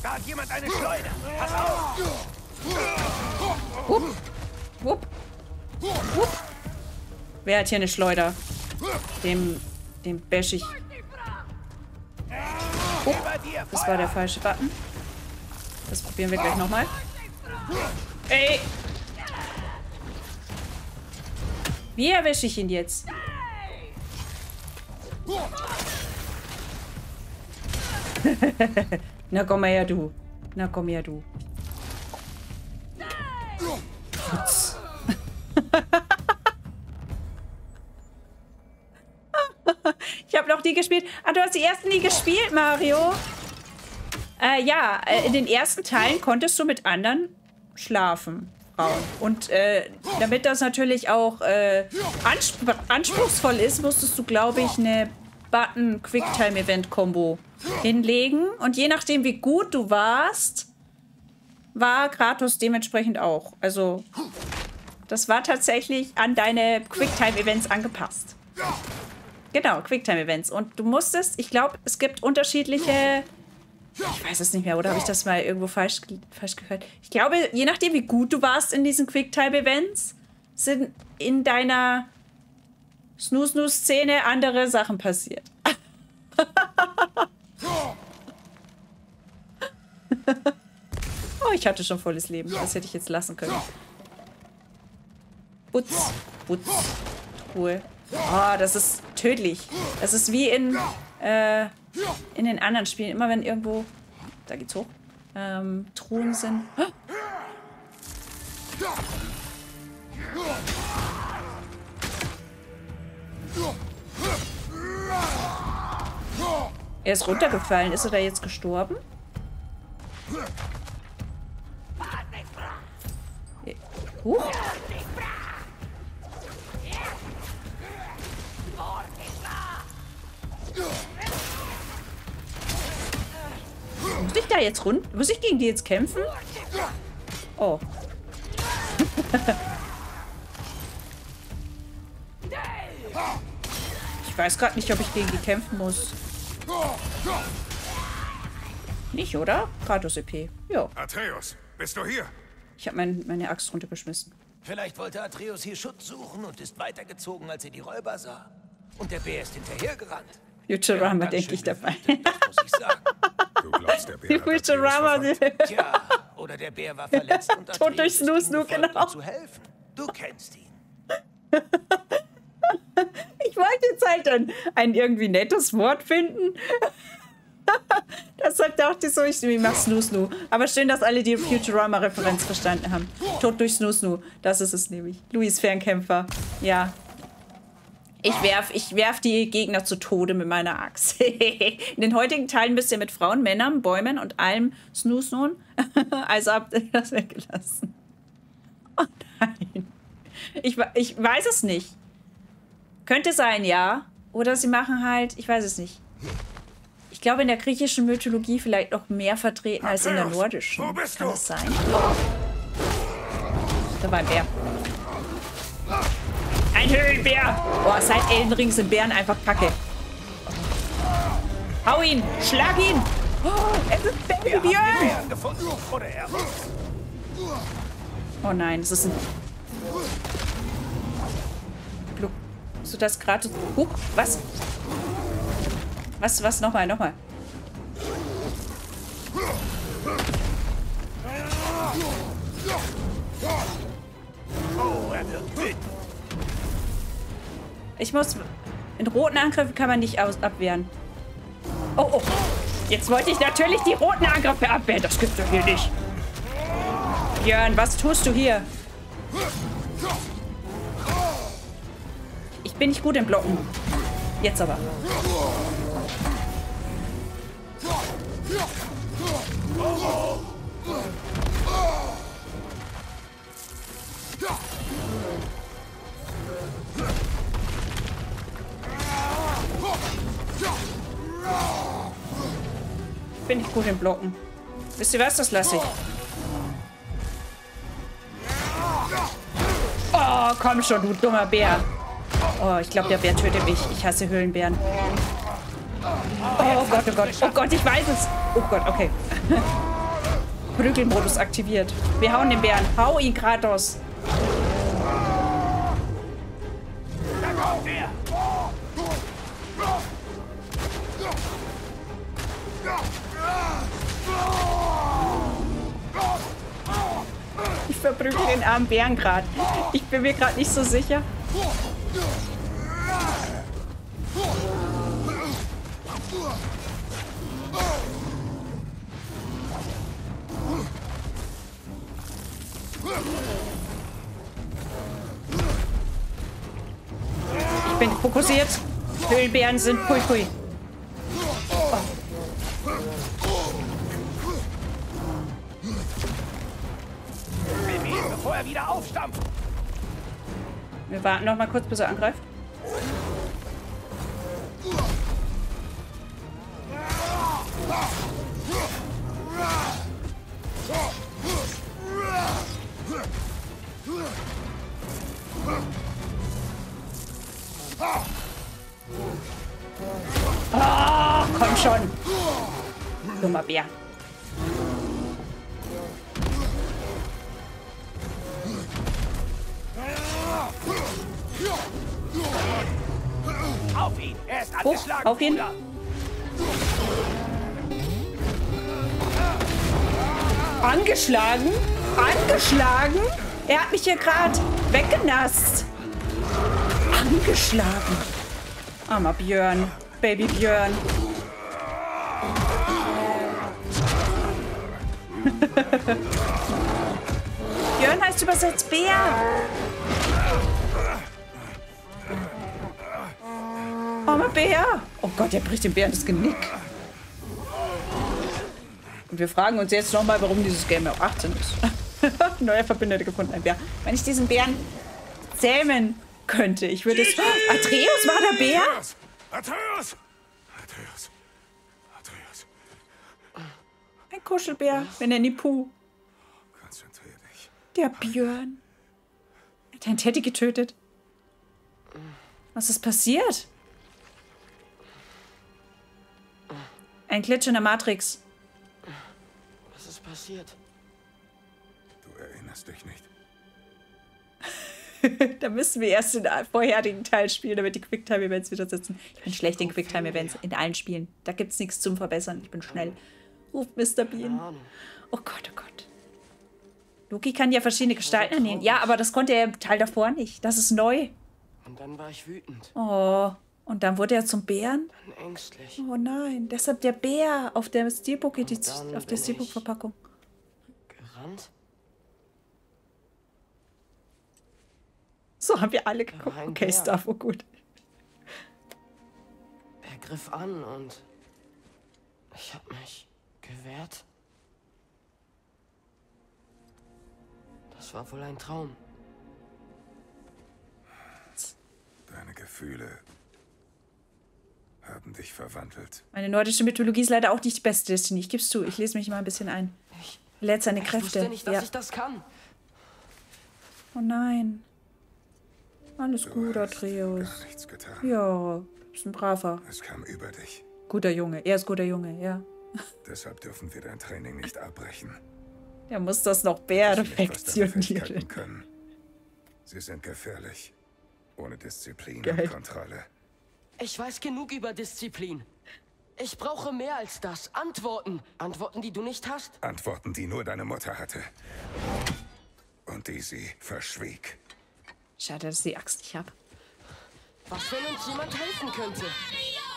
Da hat jemand eine Schleuder. Pass auf! Wupp. Wupp. Wupp. Wer hat hier eine Schleuder? Dem, dem bash ich. Oh, das war der falsche Button. Das probieren wir gleich nochmal. Ey! Wie erwische ich ihn jetzt? Na komm her, du. Na komm her, du. Ich habe noch nie gespielt. Ah, du hast die ersten nie gespielt, Mario. Äh, ja, äh, in den ersten Teilen konntest du mit anderen schlafen. Frauen. Und äh, damit das natürlich auch äh, anspr anspruchsvoll ist, musstest du, glaube ich, eine Button-Quicktime-Event-Kombo hinlegen. Und je nachdem, wie gut du warst, war Kratos dementsprechend auch. Also, das war tatsächlich an deine Quicktime-Events angepasst. Genau, Quicktime-Events. Und du musstest, ich glaube, es gibt unterschiedliche ich weiß es nicht mehr, oder habe ich das mal irgendwo falsch, falsch gehört? Ich glaube, je nachdem, wie gut du warst in diesen Quicktime-Events, sind in deiner Snoo-Snoo-Szene andere Sachen passiert. oh, ich hatte schon volles Leben. Das hätte ich jetzt lassen können. Putz, putz, Ruhe. Oh, das ist tödlich. Das ist wie in äh, in den anderen Spielen, immer wenn irgendwo, da geht's hoch, ähm, Truhen sind. Er ist runtergefallen. Ist er da jetzt gestorben? Huch. Muss ich da jetzt rund? Muss ich gegen die jetzt kämpfen? Oh. ich weiß gerade nicht, ob ich gegen die kämpfen muss. Nicht, oder? Kratos EP. Ja. Atreus, bist du hier? Ich habe mein, meine Axt runtergeschmissen. Vielleicht wollte Atreus hier Schutz suchen und ist weitergezogen, als er die Räuber sah. Und der Bär ist hinterhergerannt. Futurama, denke ich dabei. das muss ich sagen. Der Bär Die Futurama. Tja, oder der Bär war verletzt und Tot durch Snoo Snoo, genau. zu helfen. Du kennst ihn. ich wollte jetzt halt ein, ein irgendwie nettes Wort finden. Deshalb dachte ich so, ich, ich mach Snoo Snoo. Aber schön, dass alle die Futurama-Referenz verstanden haben. Tod durch Snoo Snoo. Das ist es nämlich. Louis Fernkämpfer. Ja, ich werf, ich werf die Gegner zu Tode mit meiner Axt. In den heutigen Teilen bist ihr mit Frauen, Männern, Bäumen und allem Snooze Also habt ihr das weggelassen. Oh nein. Ich, ich weiß es nicht. Könnte sein, ja. Oder sie machen halt, ich weiß es nicht. Ich glaube, in der griechischen Mythologie vielleicht noch mehr vertreten als in der nordischen. Kann das sein? Da war ein Bär. Ein Höhlenbär. Boah, seit Elden Ring sind Bären einfach kacke. Hau ihn! Schlag ihn! Oh, es ist Baby Björn! Oh nein, es ist ein... Hast du das gerade... Huch, was? Was, was? Nochmal, nochmal. Oh, er wird wütend. Ich muss... In roten Angriffen kann man nicht aus abwehren. Oh, oh. Jetzt wollte ich natürlich die roten Angriffe abwehren. Das gibt's doch hier nicht. Björn, was tust du hier? Ich bin nicht gut im Blocken. Jetzt aber. Bin ich gut im Blocken. Wisst ihr was? Das lasse ich. Oh, komm schon, du dummer Bär. Oh, ich glaube, der Bär tötet mich. Ich hasse Höhlenbären. Oh Gott, oh Gott. Oh Gott, ich weiß es. Oh Gott, okay. Prügelmodus aktiviert. Wir hauen den Bären. Hau ihn, Kratos. Da kommt er. Verprügel den armen Bären. Ich bin mir gerade nicht so sicher. Ich bin fokussiert. Höhlenbären sind pui pui. Wir warten noch mal kurz, bis er angreift. Hier gerade weggenasst. Angeschlagen. Armer Björn. Baby Björn. Björn heißt übersetzt Bär. Armer Bär. Oh Gott, der bricht dem Bären das Genick. Und wir fragen uns jetzt nochmal, warum dieses Game auch 18 ist. Neuer Verbündeter gefunden, ein Bär. Wenn ich diesen Bären zähmen könnte, ich würde es... Atreus war der Bär? Atreus! Atreus! Atreus! Atreus! Ein Kuschelbär. Wir nennen ihn Puh. Konzentrier dich. Der Björn. Hat einen Teddy getötet. Was ist passiert? Ein Glitch in der Matrix. Was ist passiert? Dich nicht. da müssen wir erst den vorherigen Teil spielen, damit die Quicktime-Events wieder sitzen. Ich bin schlecht in Quicktime-Events, in allen Spielen. Da gibt es nichts zum Verbessern. Ich bin schnell. Ruft Mr. Bean. Oh Gott, oh Gott. Loki kann ja verschiedene Gestalten annehmen. Ja, aber das konnte er im Teil davor nicht. Das ist neu. Und dann war ich wütend, Oh. Und dann wurde er zum Bären? dann ängstlich. Oh nein, deshalb der Bär auf der Steelbook, dann auf der bin Steelbook-Verpackung. So haben wir alle geguckt. ein Okay, Bär. Staff, oh gut. Er griff an und ich hab mich gewehrt. Das war wohl ein Traum. Deine Gefühle haben dich verwandelt. Meine nordische Mythologie ist leider auch nicht die beste Destiny. Ich geb's zu, ich lese mich mal ein bisschen ein. Ich, lädt seine ich Kräfte. wusste nicht, dass ja. ich das kann. Oh nein. Alles Du gut, Atreus. gar nichts getan. Ja, bist ein braver. Es kam über dich. Guter Junge. Er ist guter Junge, ja. Deshalb dürfen wir dein Training nicht abbrechen. Der muss das noch perfektionieren. Können. Sie sind gefährlich. Ohne Disziplin Geil. und Kontrolle. Ich weiß genug über Disziplin. Ich brauche mehr als das. Antworten. Antworten, die du nicht hast? Antworten, die nur deine Mutter hatte. Und die sie verschwieg. Schade, dass ich die Axt nicht habe. Was, wenn uns jemand helfen könnte?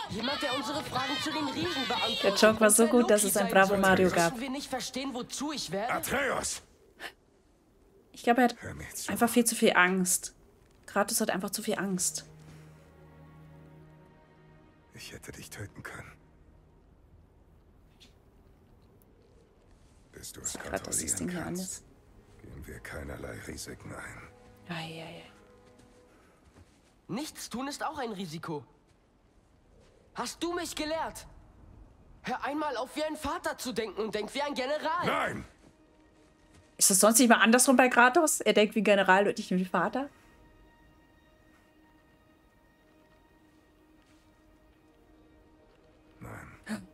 Jemand, der unsere Fragen zu den Riesen beantwortet. Der Joke war so gut, dass es ein Bravo. Mario gab. wir nicht verstehen, wozu ich werde? Atreus! Ich glaube, er hat einfach viel zu viel Angst. Kratos hat einfach zu viel Angst. Ich hätte dich töten können. Bis du es kontrollieren kannst, gehen wir keinerlei Risiken ein. Ei, ei, ei. Nichts tun ist auch ein Risiko. Hast du mich gelehrt? Hör einmal auf, wie ein Vater zu denken und denk wie ein General. Nein! Ist das sonst nicht mal andersrum bei Kratos? Er denkt wie General und nicht wie Vater? Nein.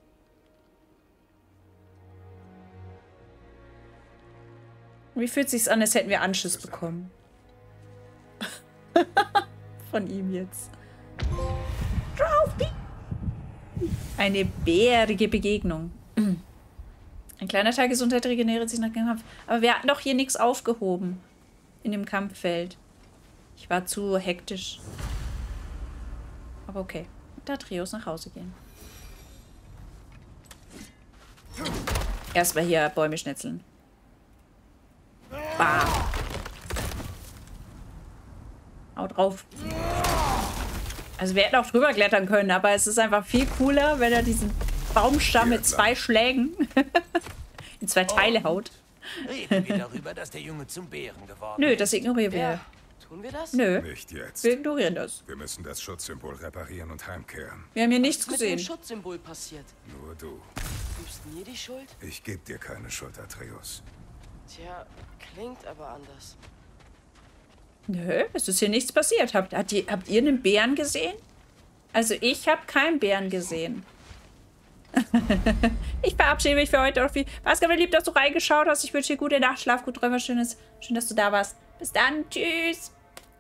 Wie fühlt sich's an, als hätten wir Anschiss bekommen? Von ihm jetzt. Eine bärige Begegnung. Ein kleiner Teil Gesundheit regeneriert sich nach dem Kampf. Aber wir hatten doch hier nichts aufgehoben. In dem Kampffeld. Ich war zu hektisch. Aber okay. Da Trios nach Hause gehen. Erstmal hier Bäume schnetzeln. Bam. Hau drauf. Also wir hätten auch drüber klettern können, aber es ist einfach viel cooler, wenn er diesen Baumstamm mit zwei Schlägen in zwei Teile haut. Reden wir darüber, dass der Junge zum Bären geworden Nö, das ignorieren wir. Ja. Tun wir das? Nö, Nicht jetzt. wir ignorieren das. Wir müssen das Schutzsymbol reparieren und heimkehren. Wir haben hier nichts Was ist mit dem gesehen. Schutzsymbol passiert? Nur du. Gibst mir die Schuld? Ich gebe dir keine Schuld, Atreus. Tja, klingt aber anders. Nö, es ist hier nichts passiert. Habt, die, habt ihr einen Bären gesehen? Also ich habe keinen Bären gesehen. ich verabschiede mich für heute. Auf wie Pascal, lieb, dass du reingeschaut hast. Ich wünsche dir gute Nacht, schlaf gut, träume was Schönes. Schön, dass du da warst. Bis dann, tschüss.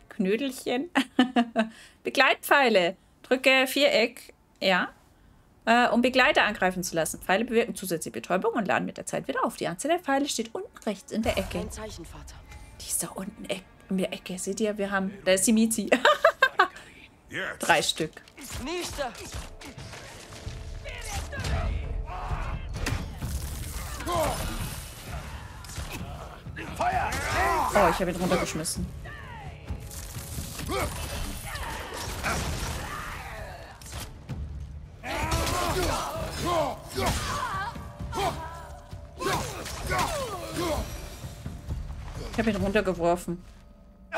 Knödelchen. Begleitpfeile. Drücke Viereck, ja, äh, um Begleiter angreifen zu lassen. Pfeile bewirken zusätzliche Betäubung und laden mit der Zeit wieder auf. Die Anzahl der Pfeile steht unten rechts in der Ecke. Kein Zeichen, Vater. Die ist da unten Eck, in der Ecke. Seht ihr, wir haben, da ist die Mizi. Drei Stück. Oh, ich habe ihn runtergeschmissen. Ich habe ihn runtergeworfen.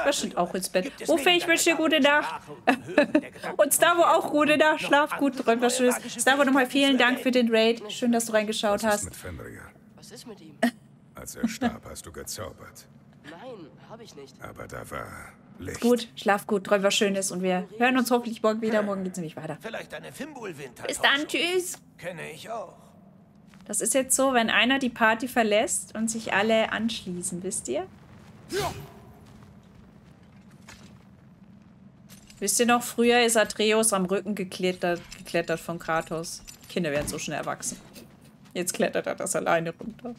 Bestimmt auch ins Bett. Rufe, ich wünsche dir gute Nacht. Und Stavo auch gute Nacht. Schlaf gut, träum was Schönes. Stavo, nochmal vielen Dank für den Raid. Schön, dass du reingeschaut Was ist hast. mit Fenrir? Was ist mit ihm? Als er starb, hast du gezaubert. Nein, habe ich nicht. Aber da war Licht. Gut, schlaf gut, träum was Schönes. Und wir hören uns hoffentlich morgen wieder. Morgen geht's nämlich weiter. Vielleicht eine Fimbulwinter. Bis dann, tschüss. Kenne ich auch. Das ist jetzt so, wenn einer die Party verlässt und sich alle anschließen, wisst ihr? Wisst ihr noch, früher ist Atreus am Rücken geklettert, geklettert von Kratos. Kinder werden so schnell erwachsen. Jetzt klettert er das alleine runter.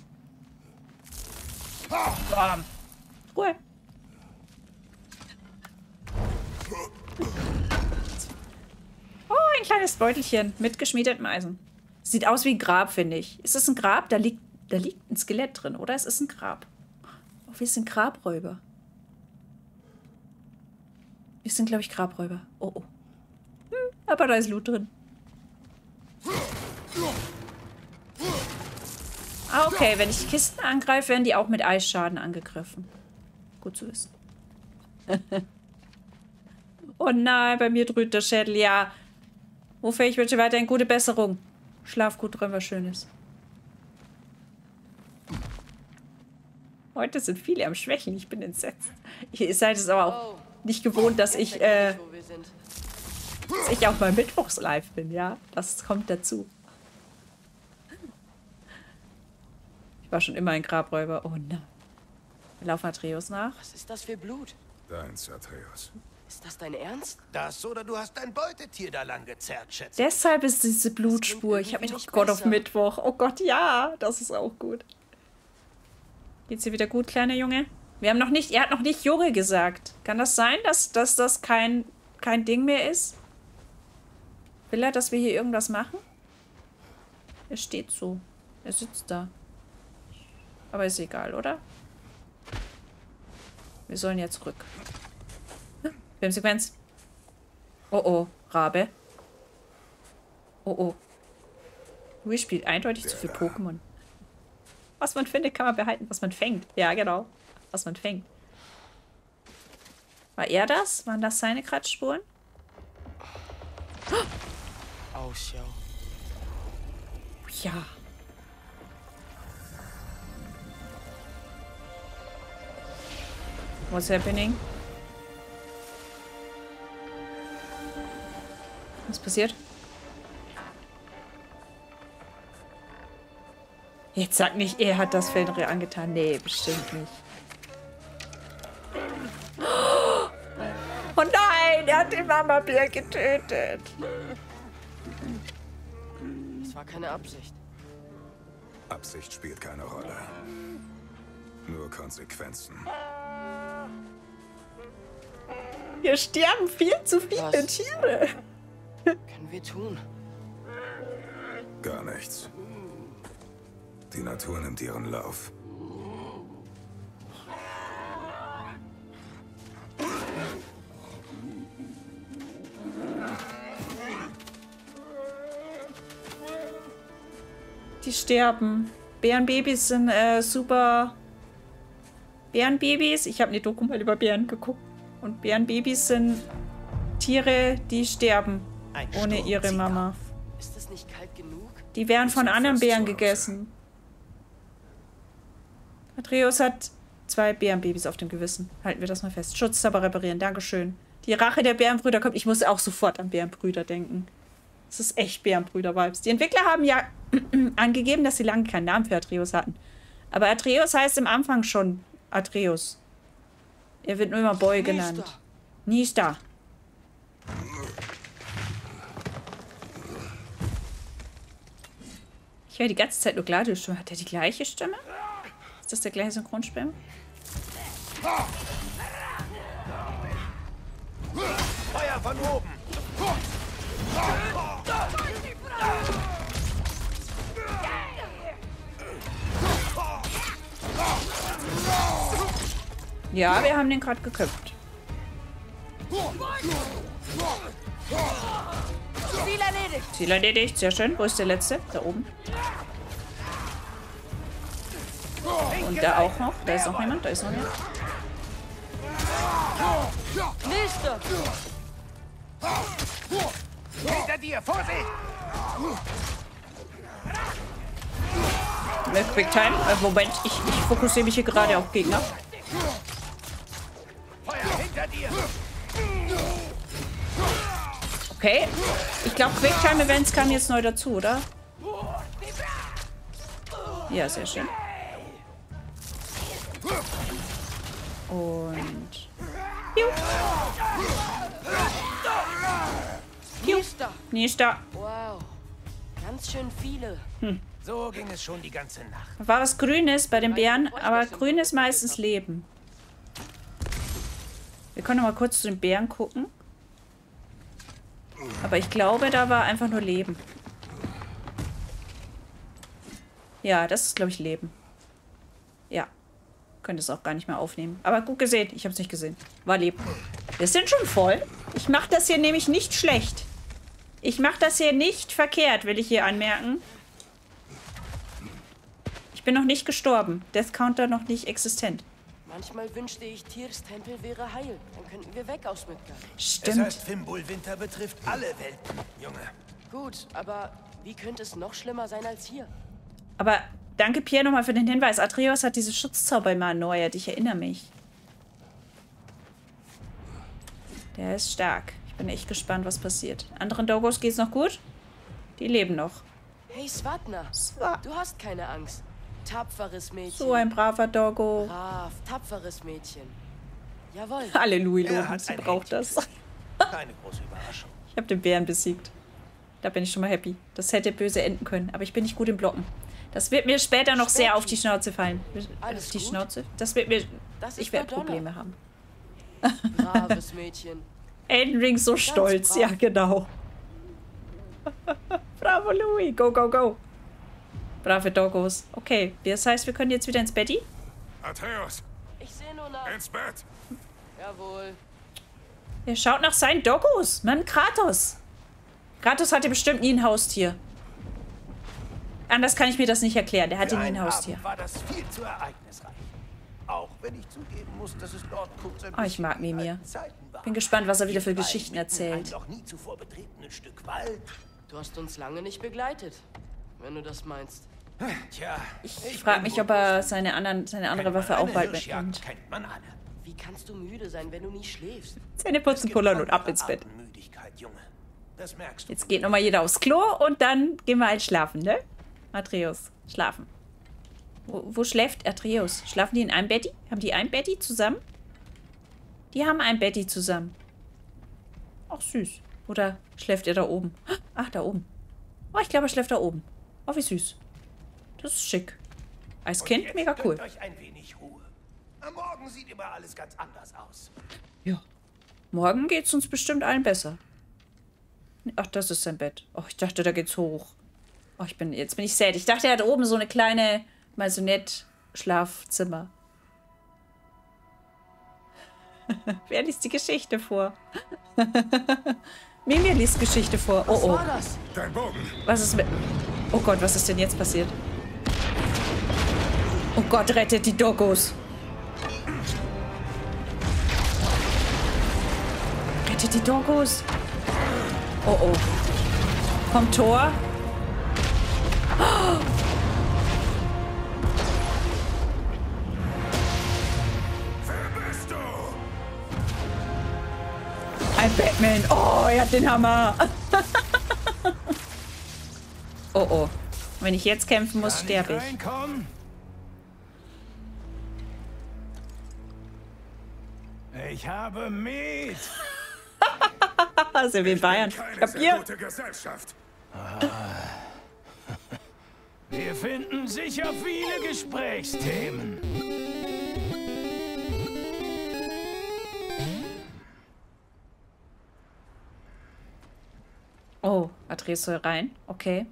Bam. Ruhe. Oh, ein kleines Beutelchen mit geschmiedetem Eisen. Sieht aus wie ein Grab, finde ich. Ist es ein Grab? Da liegt, da liegt ein Skelett drin, oder? Es ist ein Grab. Oh, wir sind Grabräuber. Wir sind, glaube ich, Grabräuber. Oh, oh. Hm, aber da ist Loot drin. Ah, okay. Wenn ich Kisten angreife, werden die auch mit Eisschaden angegriffen. Gut zu wissen. oh nein, bei mir drüht der Schädel. Ja. Wofür ich wünsche weiterhin gute Besserung. Schlaf gut, träum was Schönes. Heute sind viele am Schwächen. Ich bin entsetzt. Ihr seid es aber auch Oh. Nicht gewohnt, dass ich äh, dass ich auch mal mittwochs live bin, ja. Das kommt dazu. Ich war schon immer ein Grabräuber. Oh nein. Wir laufen Atreus nach. Was ist das für Blut? Deins, Atreus. Ist das dein Ernst? Das oder du hast dein Beutetier da lang gezerrt, Schätze. Deshalb ist diese Blutspur. Ich habe mich doch Gott auf. Mittwoch. Oh Gott, ja. Das ist auch gut. Geht's dir wieder gut, kleiner Junge? Wir haben noch nicht, er hat noch nicht Junge gesagt. Kann das sein, dass, dass das kein, kein Ding mehr ist? Will er, dass wir hier irgendwas machen? Er steht so. Er sitzt da. Aber ist egal, oder? Wir sollen jetzt zurück. Filmsequenz. Oh oh, Rabe. Oh oh. Louis spielt eindeutig zu viel Pokémon. Was man findet, kann man behalten. Was man fängt. Ja, genau. Was man fängt. War er das? Waren das seine Kratzspuren? Ausschau. Ja. What's happening? Was passiert? Jetzt sag nicht, er hat das Fenrir angetan. Nee, bestimmt nicht. Oh nein, er hat den Mama-Bär getötet. Das war keine Absicht. Absicht spielt keine Rolle. Nur Konsequenzen. Hier sterben viel zu viele Was? Tiere. Können wir tun? Gar nichts. Die Natur nimmt ihren Lauf. Die sterben. Bärenbabys sind äh, super. Bärenbabys, ich habe eine Doku mal über Bären geguckt. Und Bärenbabys sind Tiere, die sterben. Ein Ohne Sturm ihre Mama. auf. Ist es nicht kalt genug? Die werden von anderen Bären gegessen. Atreus hat zwei Bärenbabys auf dem Gewissen. Halten wir das mal fest. Schutzzauber reparieren. Dankeschön. Die Rache der Bärenbrüder kommt. Ich muss auch sofort an Bärenbrüder denken. Das ist echt Bärenbrüder-Vibes. Die Entwickler haben ja angegeben, dass sie lange keinen Namen für Atreus hatten. Aber Atreus heißt im Anfang schon Atreus. Er wird nur immer Boy genannt. Nächster. Nie ist da. Ich höre die ganze Zeit nur Gladius Stimme. Hat er die gleiche Stimme? Ist das der gleiche Synchronsprecher? Feuer von oben. Ja, wir haben den gerade geköpft. Ziel erledigt. Ziel erledigt. Sehr schön. Wo ist der letzte? Da oben. Und da auch noch. Da ist noch jemand. Da ist noch jemand. Nächster! Hinter dir, Vorsicht! Äh, Quicktime. Äh, Moment, ich, ich fokussiere mich hier gerade auf Gegner. Okay. Ich glaube, Quicktime-Events kamen jetzt neu dazu, oder? Ja, sehr schön. Und... Piu. Nächster! Nächster. Wow. Ganz schön viele. So ging es schon die ganze Nacht. War was Grünes bei den Bären, aber grün ist meistens Leben. Wir können noch mal kurz zu den Bären gucken. Aber ich glaube, da war einfach nur Leben. Ja, das ist, glaube ich, Leben. Ja. Könnte es auch gar nicht mehr aufnehmen. Aber gut gesehen. Ich habe es nicht gesehen. War Leben. Wir sind schon voll. Ich mache das hier nämlich nicht schlecht. Ich mache das hier nicht verkehrt, will ich hier anmerken. Ich bin noch nicht gestorben. Death Counter noch nicht existent. Manchmal wünschte ich, Tiers Tempel wäre heil. Dann könnten wir weg aus Midgard. Stimmt. heißt, Fimbulwinter betrifft alle Welten, Junge. Gut, aber wie könnte es noch schlimmer sein als hier? Aber danke, Pierre, nochmal für den Hinweis. Atreus hat diese Schutzzauber immer erneuert. Ich erinnere mich. Der ist stark. Ich Bin echt gespannt, was passiert. Anderen Dogos geht's noch gut? Die leben noch. Hey, Svatna. Swa- Du hast keine Angst. Tapferes Mädchen. So ein braver Doggo. Brav, tapferes Mädchen. Jawohl. Er loben, hat sie braucht Händchen das. Keine große Überraschung. Ich habe den Bären besiegt. Da bin ich schon mal happy. Das hätte böse enden können, aber ich bin nicht gut im Blocken. Das wird mir später noch sehr auf die Schnauze fallen. Alles auf die gut? Schnauze? Das wird mir... Das Ich werde. Probleme haben. Braves Mädchen. Elden Ring so stolz. Ja, genau. Bravo, Louis. Go, go, go. Brave Doggos. Okay, das heißt, wir können jetzt wieder ins Betty? Atreus, Ich sehe nur nach. ins Bett. Jawohl. Er schaut nach seinen Doggos. Mann, Kratos. Kratos hatte bestimmt nie ein Haustier. Anders kann ich mir das nicht erklären. Der hatte nie ein Haustier. Abend war das viel zu ereignisreich. Auch wenn ich zugeben muss, dass es dort kurz ein Ah, ich mag Mimir. Zeiten. Bin gespannt, was er wieder für Geschichten erzählt. noch nie zuvor betretenen Stück Wald. Du hast uns lange nicht begleitet, wenn du das meinst. Tja, Ich bin frage mich, ob er seine, anderen, seine andere Waffe auch bald mitnimmt. kennt man alle. Wie kannst du müde sein, wenn du nie schläfst? Zähne putzen, pullern und ab ins Bett. Arten Müdigkeit, Junge. Das merkst du. Jetzt geht nochmal jeder aufs Klo und dann gehen wir halt schlafen, ne? Atreus, schlafen. Wo, wo schläft Atreus? Schlafen die in einem Betty? Haben die ein Betty zusammen? Die haben ein Betty zusammen. Ach, süß. Oder schläft er da oben? Ach, da oben. Oh, ich glaube, er schläft da oben. Oh, wie süß. Das ist schick. Als Kind mega cool. Morgen sieht immer alles ganz anders aus. Ja. Morgen geht's uns bestimmt allen besser. Ach, das ist sein Bett. Oh, ich dachte, da geht's hoch. Oh, ich bin, jetzt bin ich sad. Ich dachte, er hat oben so eine kleine Maisonette-Schlafzimmer. Wer liest die Geschichte vor? Mimir liest Geschichte vor. Oh, Was oh. war das? Dein Bogen. Was ist mit... Oh Gott, was ist denn jetzt passiert? Oh Gott, rettet die Doggos. Rettet die Doggos. Oh oh. Vom Tor. Wer Ein Batman. Oh, er hat den Hammer. oh oh. Wenn ich jetzt kämpfen muss, sterbe ich. Reinkommen? Ich habe. Ah, sind wir in Bayern. Sehr Kapier? gute Gesellschaft. Wir finden sicher viele Gesprächsthemen. Oh, Atreus soll rein. Okay.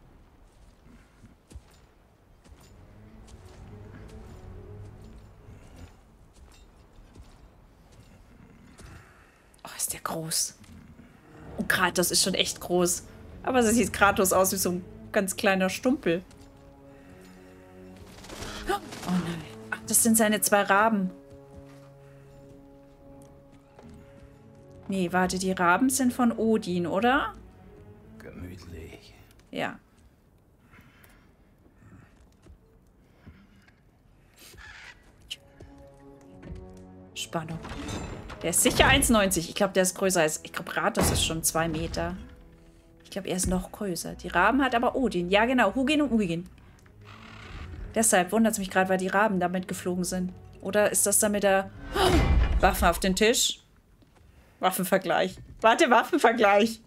Oh, ist der groß. Und Kratos ist schon echt groß. Aber so sieht Kratos aus wie so ein ganz kleiner Stumpel. Oh nein. Das sind seine zwei Raben. Nee, warte, die Raben sind von Odin, oder? Gemütlich. Ja. Spannung. Der ist sicher 1,90. Ich glaube, der ist größer als. Ich glaube, Ratos ist schon 2 Meter. Ich glaube, er ist noch größer. Die Raben hat aber Odin. Ja, genau. Hugin und Ugin. Deshalb wundert es mich gerade, weil die Raben damit geflogen sind. Oder ist das damit der. Waffen auf den Tisch? Waffenvergleich. Warte, Waffenvergleich.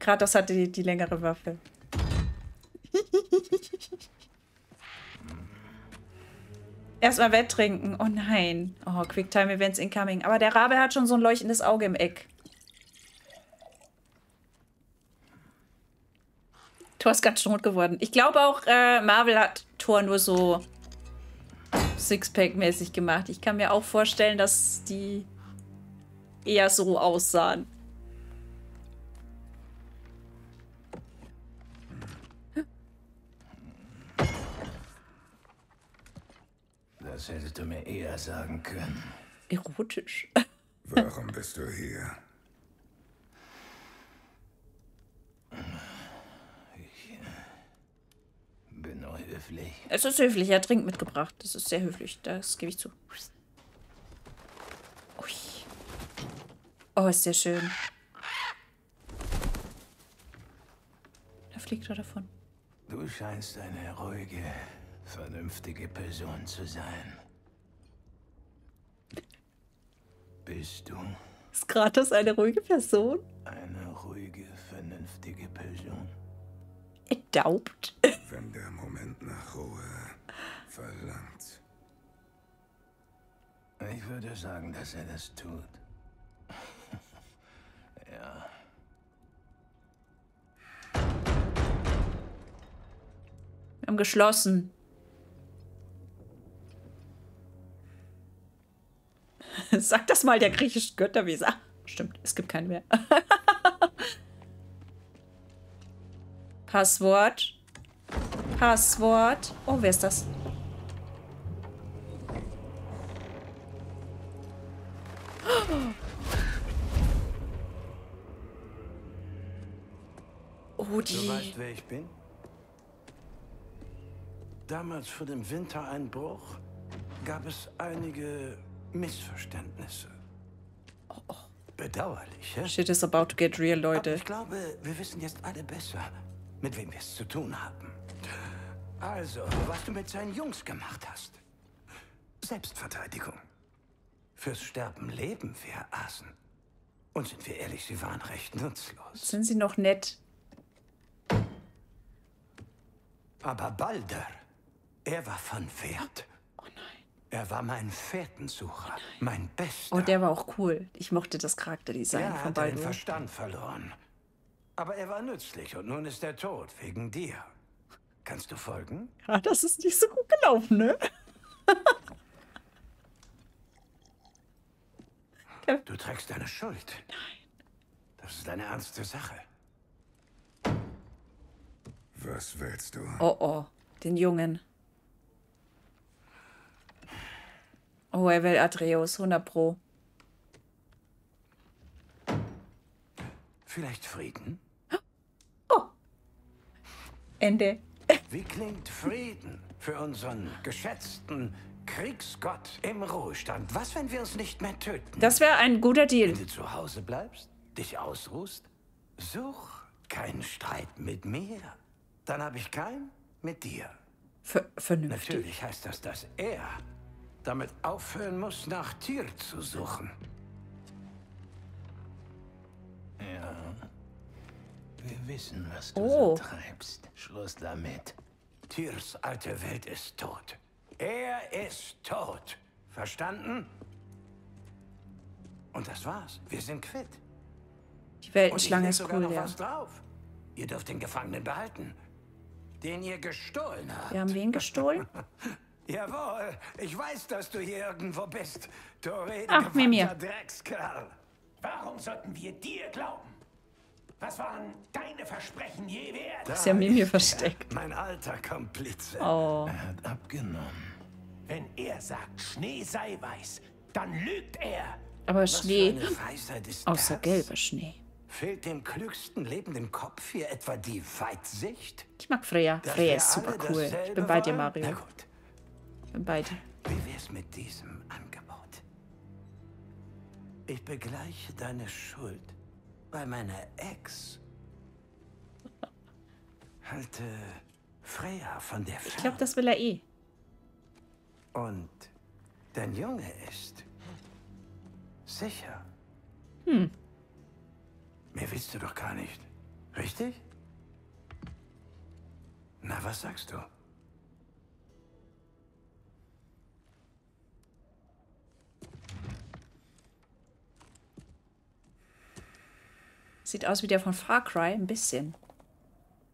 Kratos hatte die, die längere Waffe. Erstmal wetttrinken. Oh nein. Oh, Quicktime Events incoming. Aber der Rabe hat schon so ein leuchtendes Auge im Eck. Thor ist ganz rot geworden. Ich glaube auch, äh, Marvel hat Thor nur so Sixpack-mäßig gemacht. Ich kann mir auch vorstellen, dass die eher so aussahen. Das hättest du mir eher sagen können. Erotisch. Warum bist du hier? Ich äh, bin nur höflich. Es ist höflich, er hat Trink mitgebracht. Das ist sehr höflich, das gebe ich zu. Ui. Oh, ist sehr schön. Da fliegt er davon. Du scheinst eine ruhige, vernünftige Person zu sein. Bist du Ist Kratos eine ruhige Person? eine ruhige, vernünftige Person? Er daubt. Wenn der Moment nach Ruhe verlangt. Ich würde sagen, dass er das tut. ja. Wir haben geschlossen. Sag das mal der griechischen Götterwesen. Ah, stimmt, es gibt keinen mehr. Passwort. Passwort. Oh, wer ist das? Oh, Du die. weißt, wer ich bin? Damals vor dem Wintereinbruch gab es einige Missverständnisse. Bedauerlich, ja? Shit is about to get real, Aber Leute. ich glaube, wir wissen jetzt alle besser, mit wem wir es zu tun haben. Also, was du mit seinen Jungs gemacht hast. Selbstverteidigung. Fürs Sterben leben wir, Asen. Und sind wir ehrlich, sie waren recht nutzlos. Sind sie noch nett? Aber Balder, er war von Wert. Er war mein Fährtensucher, mein Bester. Oh, der war auch cool. Ich mochte das Charakterdesign er von hat den Baldur. Verstand verloren. Aber er war nützlich und nun ist er tot, wegen dir. Kannst du folgen? Ja, das ist nicht so gut gelaufen, ne? Du trägst deine Schuld. Nein. Das ist eine ernste Sache. Was willst du? Oh oh, den Jungen. Oh, er will Atreus, 100 Pro. Vielleicht Frieden? Ende. Wie klingt Frieden für unseren geschätzten Kriegsgott im Ruhestand? Was, wenn wir uns nicht mehr töten? Das wäre ein guter Deal. Wenn du zu Hause bleibst, dich ausruhst, such keinen Streit mit mir. Dann habe ich keinen mit dir. Ver vernünftig. Natürlich heißt das, dass er damit aufhören muss, nach Tier zu suchen. Ja. Wir wissen, was du Oh. so treibst. Schluss damit. Tiers alte Welt ist tot. Er ist tot. Verstanden? Und das war's. Wir sind quitt. Die Weltenschlange ist sogar cool, noch ja. was drauf. Ihr dürft den Gefangenen behalten. Den ihr gestohlen habt. Wir haben wen gestohlen? Jawohl, ich weiß, dass du hier irgendwo bist. Du Ach, Mimir. Dreckskerl. Warum sollten wir dir glauben? Was waren deine Versprechen je wert? Ist ja Mimir versteckt. Mein alter Komplize. Oh. Er hat abgenommen. Wenn er sagt, Schnee sei weiß, dann lügt er. Aber Was Schnee, für eine Weisheit ist außer das? gelber Schnee. Fehlt dem klügsten lebenden Kopf hier etwa die Weitsicht? Ich mag Freya. Freya ist super cool. Ich bin bei dir? Mario. Na gut, Ich bin bei dir. wie wär's mit diesem Angebot? Ich begleiche deine Schuld bei meiner Ex. Halte Freya von der Ich fern. glaube, das will er eh. Und dein Junge ist sicher. Hm. Mehr willst du doch gar nicht. Richtig? Na, was sagst du? Sieht aus wie der von Far Cry, ein bisschen.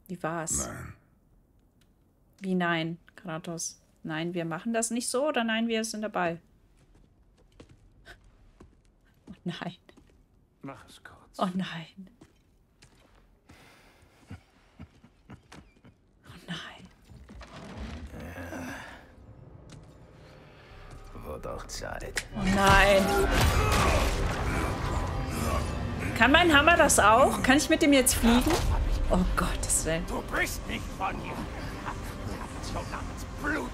Wie war's? Nein. Wie nein, Kratos? Nein, wir machen das nicht so oder nein, wir sind dabei? Oh nein. Mach es kurz. Oh nein. Oh nein. Wird auch Zeit. Oh nein. Kann mein Hammer das auch? Kann ich mit dem jetzt fliegen? Oh Gottes Willen. Du bist nicht von mir. So namens Blutgeld.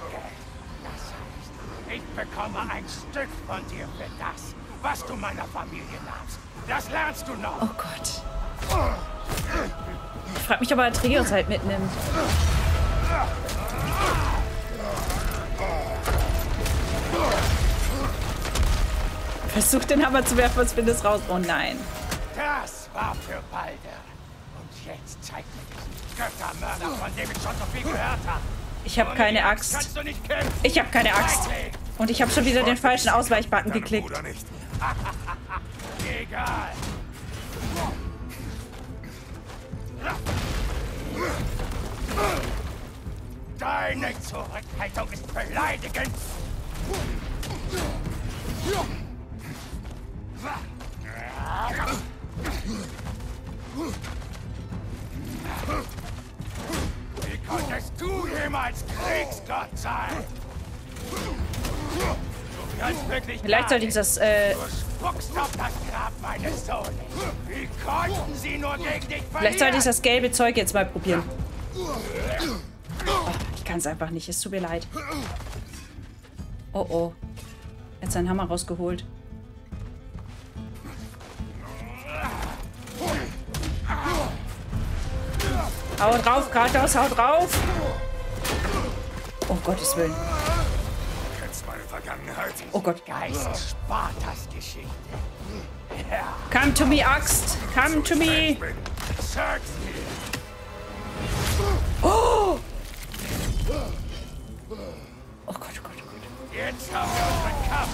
Das heißt, ich bekomme ein Stück von dir für das, was du meiner Familie nahmst. Das lernst du noch. Oh Gott. Ich frage mich, ob er Atreus halt mitnimmt. Versuch den Hammer zu werfen und findest raus. Oh nein. Das war für Balder. Und jetzt zeig mir diesen Göttermörder, von dem ich schon so viel gehört habe. Ich habe keine Axt. Ich habe keine Axt. Und ich habe schon wieder den falschen Ausweichbutton geklickt. Egal. Deine Zurückhaltung ist beleidigend. Wie konntest du jemals Kriegsgott sein? Du kannst wirklich Vielleicht sollte ich das, äh, Du auf das Grab meines Sohnes. Wie konnten sie nur gegen dich verlieren? vielleicht sollte ich das gelbe Zeug jetzt mal probieren. Oh, ich kann es einfach nicht. Es tut mir leid. Oh oh. Er hat seinen Hammer rausgeholt. Hau drauf, Kratos, hau drauf! Oh Gottes Willen. Du kennst meine Vergangenheit. Oh Gott. Geist Spartas Geschichte. Ja, Come to me, Axt! Come to me! Sag's. Oh! Oh Gott, oh Gott, oh Gott. Jetzt haben wir unseren Kampf.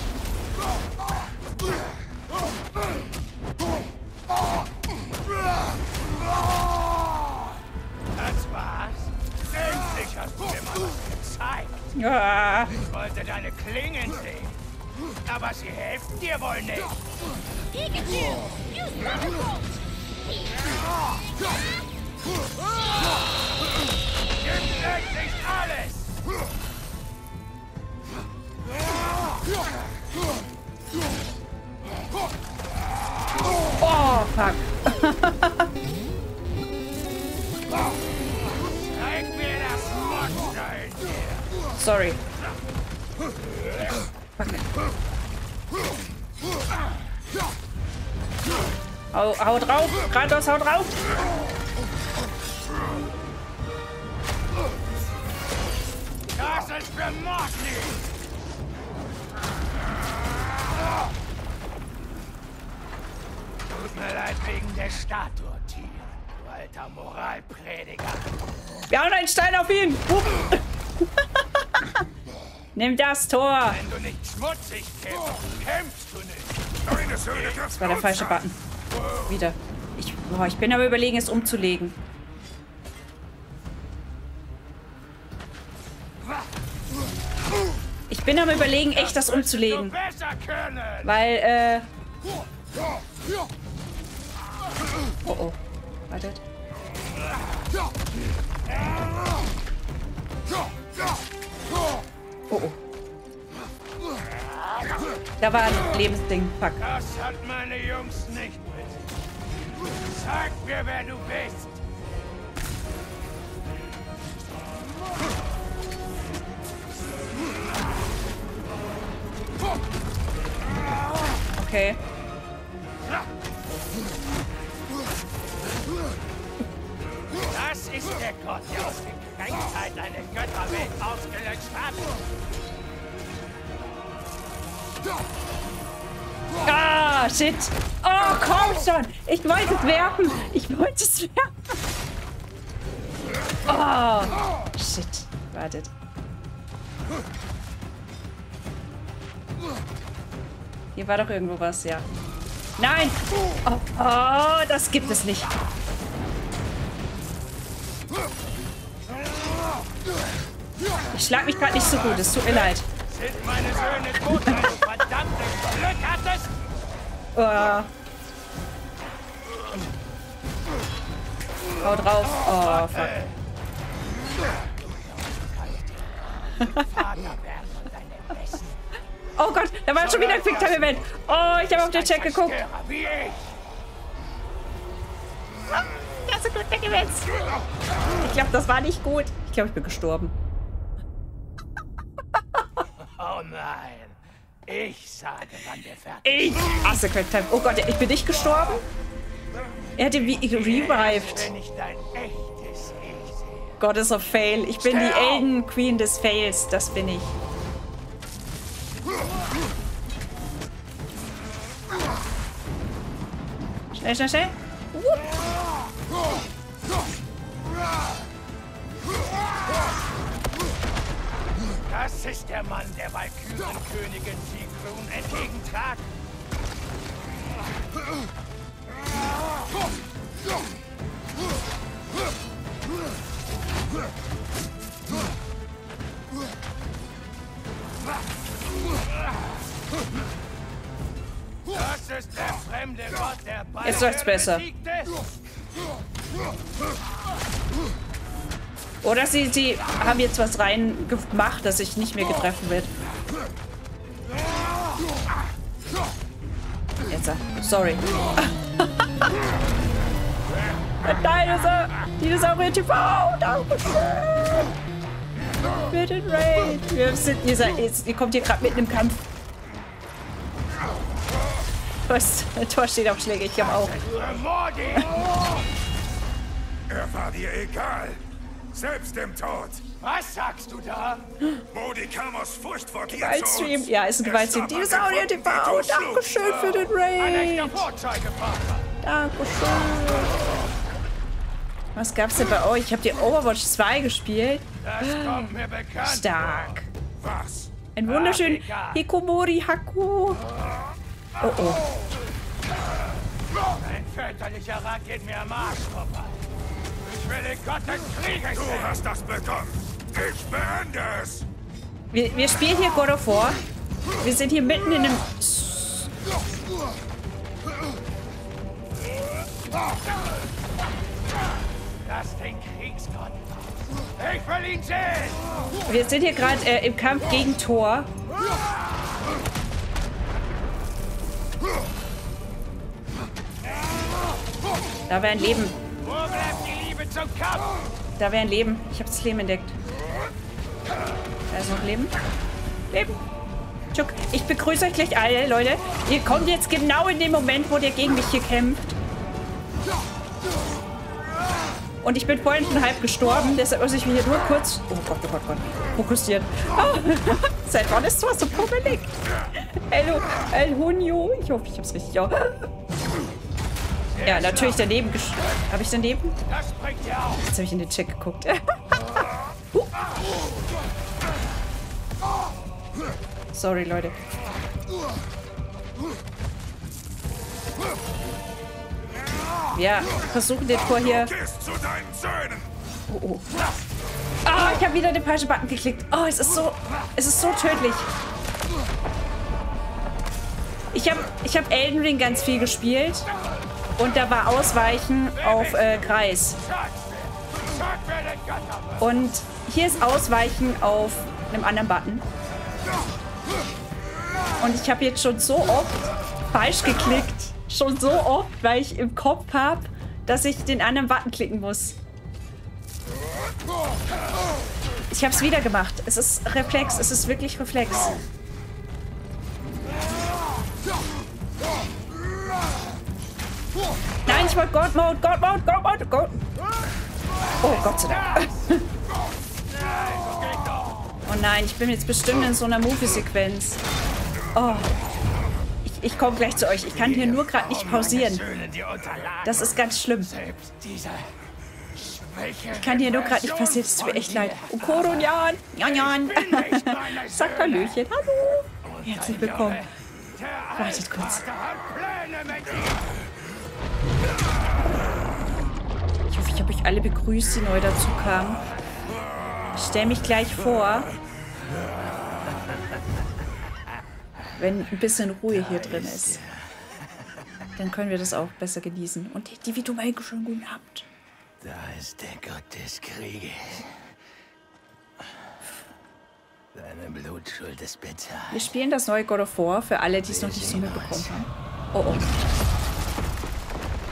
Das war's. Endlich hast du mir mal was gezeigt. Ah, Ich wollte deine Klingen sehen. Aber sie helfen dir wohl nicht. Gib endlich alles! oh, fuck. Zeig mir das Monster in dir. Sorry. Hau, hau drauf! Kratos, hau drauf! Das ist für Morty! Tut mir leid wegen der Statue, Alter Moralprediger. Wir hauen einen Stein auf ihn! Nimm das Tor! Wenn du nicht schmutzig kämpfst, kämpfst du nicht. deine Söhne Das war der falsche. Button. Wieder. Ich, boah, ich bin aber überlegen, es umzulegen. Ich bin aber überlegen, echt das umzulegen. Weil, äh... Oh oh. Wartet. Oh oh. Da war ein Lebensding. Fuck. Das hat meine Jungs nicht mit. Sag mir, wer du bist. Okay. Das ist der Gott, der aus Gekränktheit eine Götterwelt ausgelöscht hat. Ah, shit. Oh, komm schon. Ich wollte es werfen. Ich wollte es werfen. Oh, shit. Wartet. Hier war doch irgendwo was, ja. Nein! Oh, oh das gibt es nicht. Ich schlag mich gerade nicht so gut, es tut mir leid. Sind meine Söhne tot, du verdammtes Glück hattest? Oh. Hau drauf. Oh, fuck. Oh Gott, da war schon wieder ein Quicktime-Event. Oh, ich habe auf den Chat geguckt. Ja, so gut Events. Ich glaube, das war nicht gut. Ich glaube, ich bin gestorben. Oh nein. Ich sage, wann wir fertig Ich hasse Quicktime. Oh Gott, ich bin nicht gestorben? Er hat ihn wie revived. Goddess of Fail. Ich bin die Elden Queen des Fails. Das bin ich. Schnell, schnell, schnell. Das ist der Mann, der Valkyrenkönigin Sigrun entgegentrat. Das ist der fremde Gott, der Jetzt läuft's besser. besiegte. Oder sie, sie haben jetzt was reingemacht, dass ich nicht mehr getroffen werde. Jetzt, äh, sorry. Dinosaur, Dinosaurier TV, Dankeschön. Für den Raid. Wir sind, ihr, seid, ihr kommt hier gerade mitten im Kampf. Was? Tor steht auf Schläge, ich habe auch. Er war dir egal. Selbst im Tod. Was sagst du da? Modi kam aus Furcht vor dir Gewaltstream. zu uns. Ja, ist ein Gewaltstream. Dinosaurier den TV, Dankeschön für den Raid. Dankeschön. Was gab's denn bei euch? Habt ihr Overwatch 2 gespielt? Das kommt mir bekannt Stark. Was? Ein wunderschön. Hikomori Haku. Oh oh. Ein väterlicher Rat geht mir am Arsch vorbei. Will den Gott des Krieges Du hast das bekommen. Ich beende es. Wir, wir spielen hier God of War. Wir sind hier mitten in einem... Lass den Kriegsgott. Ich will ihn sehen. Wir sind hier gerade äh, im Kampf gegen Thor. Da wäre ein Leben. Wo bleibt die? Da wäre ein Leben. Ich habe das Leben entdeckt. Da ist noch Leben. Leben. Tschuk. Ich begrüße euch gleich alle, Leute. Ihr kommt jetzt genau in dem Moment, wo der gegen mich hier kämpft. Und ich bin vorhin schon halb gestorben, deshalb muss ich mich hier nur kurz... Oh Gott, oh Gott, oh Gott. Fokussieren. Oh. Seit wann ist sowas so pummelig? Hello, El Junio. Ich hoffe, ich hab's richtig auch. Ja, natürlich daneben gesch... Habe ich daneben? Jetzt habe ich in den Check geguckt. Sorry, Leute. Wir versuchen den Tor hier. Oh, oh. Ah, ich habe wieder den falschen Button geklickt. Oh, es ist so, es ist so tödlich. Ich habe ich hab Elden Ring ganz viel gespielt. Und da war Ausweichen auf äh, Kreis. Und hier ist Ausweichen auf einem anderen Button. Und ich habe jetzt schon so oft falsch geklickt. Schon so oft, weil ich im Kopf habe, dass ich den anderen Button klicken muss. Ich habe es wieder gemacht. Es ist Reflex. Es ist wirklich Reflex. Nein, ich wollte God Mode, God Mode, God Mode, God. Oh, Gott sei Dank. Oh nein, ich bin jetzt bestimmt in so einer Movie-Sequenz. Oh. Ich, ich komme gleich zu euch. Ich kann hier nur gerade nicht pausieren. Das ist ganz schlimm. Ich kann hier nur gerade nicht passieren. Es tut mir echt leid. Jan. Jan, Jan. Sagt Hallöchen. Hallo. Herzlich willkommen. Wartet kurz. Ich hoffe, ich habe euch alle begrüßt, die neu dazu kamen. Ich stelle mich gleich vor. Wenn ein bisschen Ruhe hier drin ist. Dann können wir das auch besser genießen. Und die, wie du mal schönen guten Abend. Da ist der Gott des Krieges. Deine Blutschuld ist bezahlt. Wir spielen das neue God of War für alle, die es noch nicht so mitbekommen haben. Oh oh.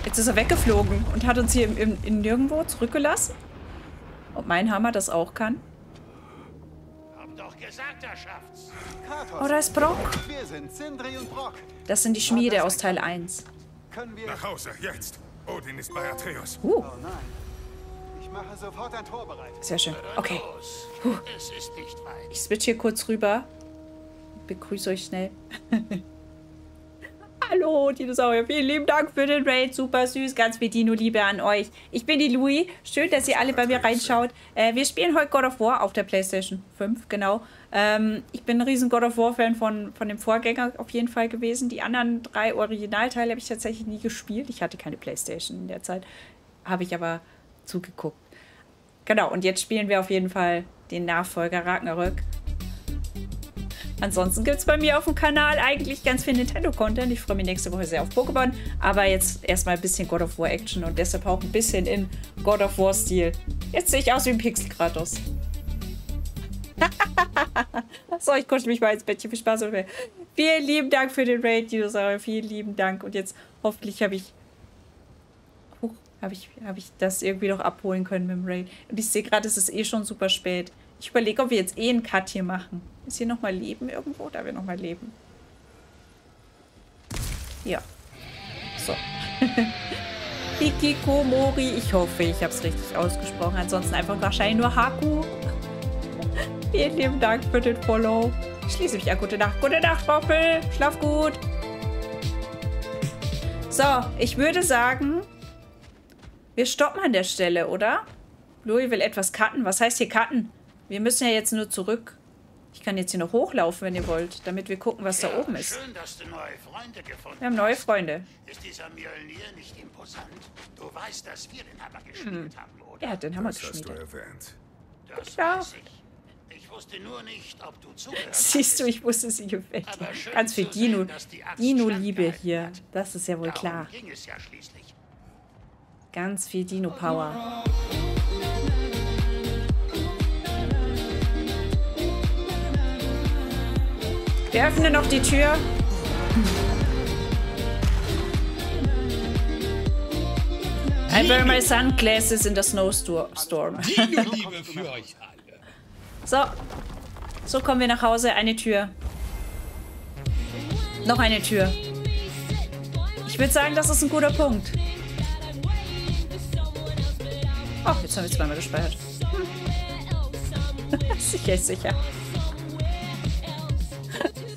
Jetzt ist er weggeflogen und hat uns hier im, im, in nirgendwo zurückgelassen. Ob mein Hammer das auch kann? Hab doch gesagt, er schafft's. Oh, da ist Brock. Wir sind Sindri und Brock. Das sind die Schmiede aus Teil 1. Können wir... Nach Hause, jetzt. Odin ist bei Atreus. Uh, Oh nein. Ich mache sofort ein Tor bereit. sehr schön. Okay, Los. Es ist nicht weit. ich switch hier kurz rüber. Begrüße euch schnell. Hallo, Dinosaurier. Vielen lieben Dank für den Raid. Super süß. Ganz viel Dino-Liebe an euch. Ich bin die Louis. Schön, dass ihr alle bei mir reinschaut. Äh, wir spielen heute God of War auf der PlayStation 5, genau. Ähm, ich bin ein riesen God of War-Fan von, von dem Vorgänger auf jeden Fall gewesen. Die anderen drei Originalteile habe ich tatsächlich nie gespielt. Ich hatte keine PlayStation in der Zeit. Habe ich aber zugeguckt. Genau, und jetzt spielen wir auf jeden Fall den Nachfolger Ragnarök. Ansonsten gibt es bei mir auf dem Kanal eigentlich ganz viel Nintendo-Content. Ich freue mich nächste Woche sehr auf Pokémon. Aber jetzt erstmal ein bisschen God of War Action und deshalb auch ein bisschen in God of War-Stil. Jetzt sehe ich aus wie ein Pixel Kratos. so, ich kuschel mich mal ins Bettchen. Viel Spaß. Und vielen lieben Dank für den Raid, Dinosaurier. Vielen lieben Dank. Und jetzt hoffentlich habe ich Huch, habe ich, hab ich das irgendwie noch abholen können mit dem Raid. Und ich sehe gerade, es ist eh schon super spät. Ich überlege, ob wir jetzt eh einen Cut hier machen. Ist hier nochmal Leben irgendwo? Da wir nochmal leben. Ja. So. Hikikomori. Ich hoffe, ich habe es richtig ausgesprochen. Ansonsten einfach wahrscheinlich nur Haku. Vielen lieben Dank für den Follow. Schließe mich an. Gute Nacht. Gute Nacht, Roppel. Schlaf gut. So, ich würde sagen, wir stoppen an der Stelle, oder? Louis will etwas cutten. Was heißt hier cutten? Wir müssen ja jetzt nur zurück. Ich kann jetzt hier noch hochlaufen, wenn ihr wollt, damit wir gucken, was da oben ist. Schön, dass du neue Freunde gefunden Wir haben neue Freunde. Ist dieser Mjölnir nicht imposant? Du weißt, dass wir den Hammer geschmiedet haben, oder? Er hat den Hammer Das hast du geschmiedet. erwähnt. Das Ja. weiß ich. Ich wusste nur nicht, ob du zugehört Siehst du, ich wusste, sie gefällt dir. Aber schön Ganz viel Dino, Dino-Liebe hier. Das ist ja wohl Darum klar. ging es ja schließlich. Ganz viel Dino-Power. Wir öffnen noch die Tür. I wear my sunglasses in the snowstorm. Liebe für euch alle. So. So kommen wir nach Hause. Eine Tür. Noch eine Tür. Ich würde sagen, das ist ein guter Punkt. Oh, jetzt haben wir zweimal gespeichert. Hm. sicher, sicher.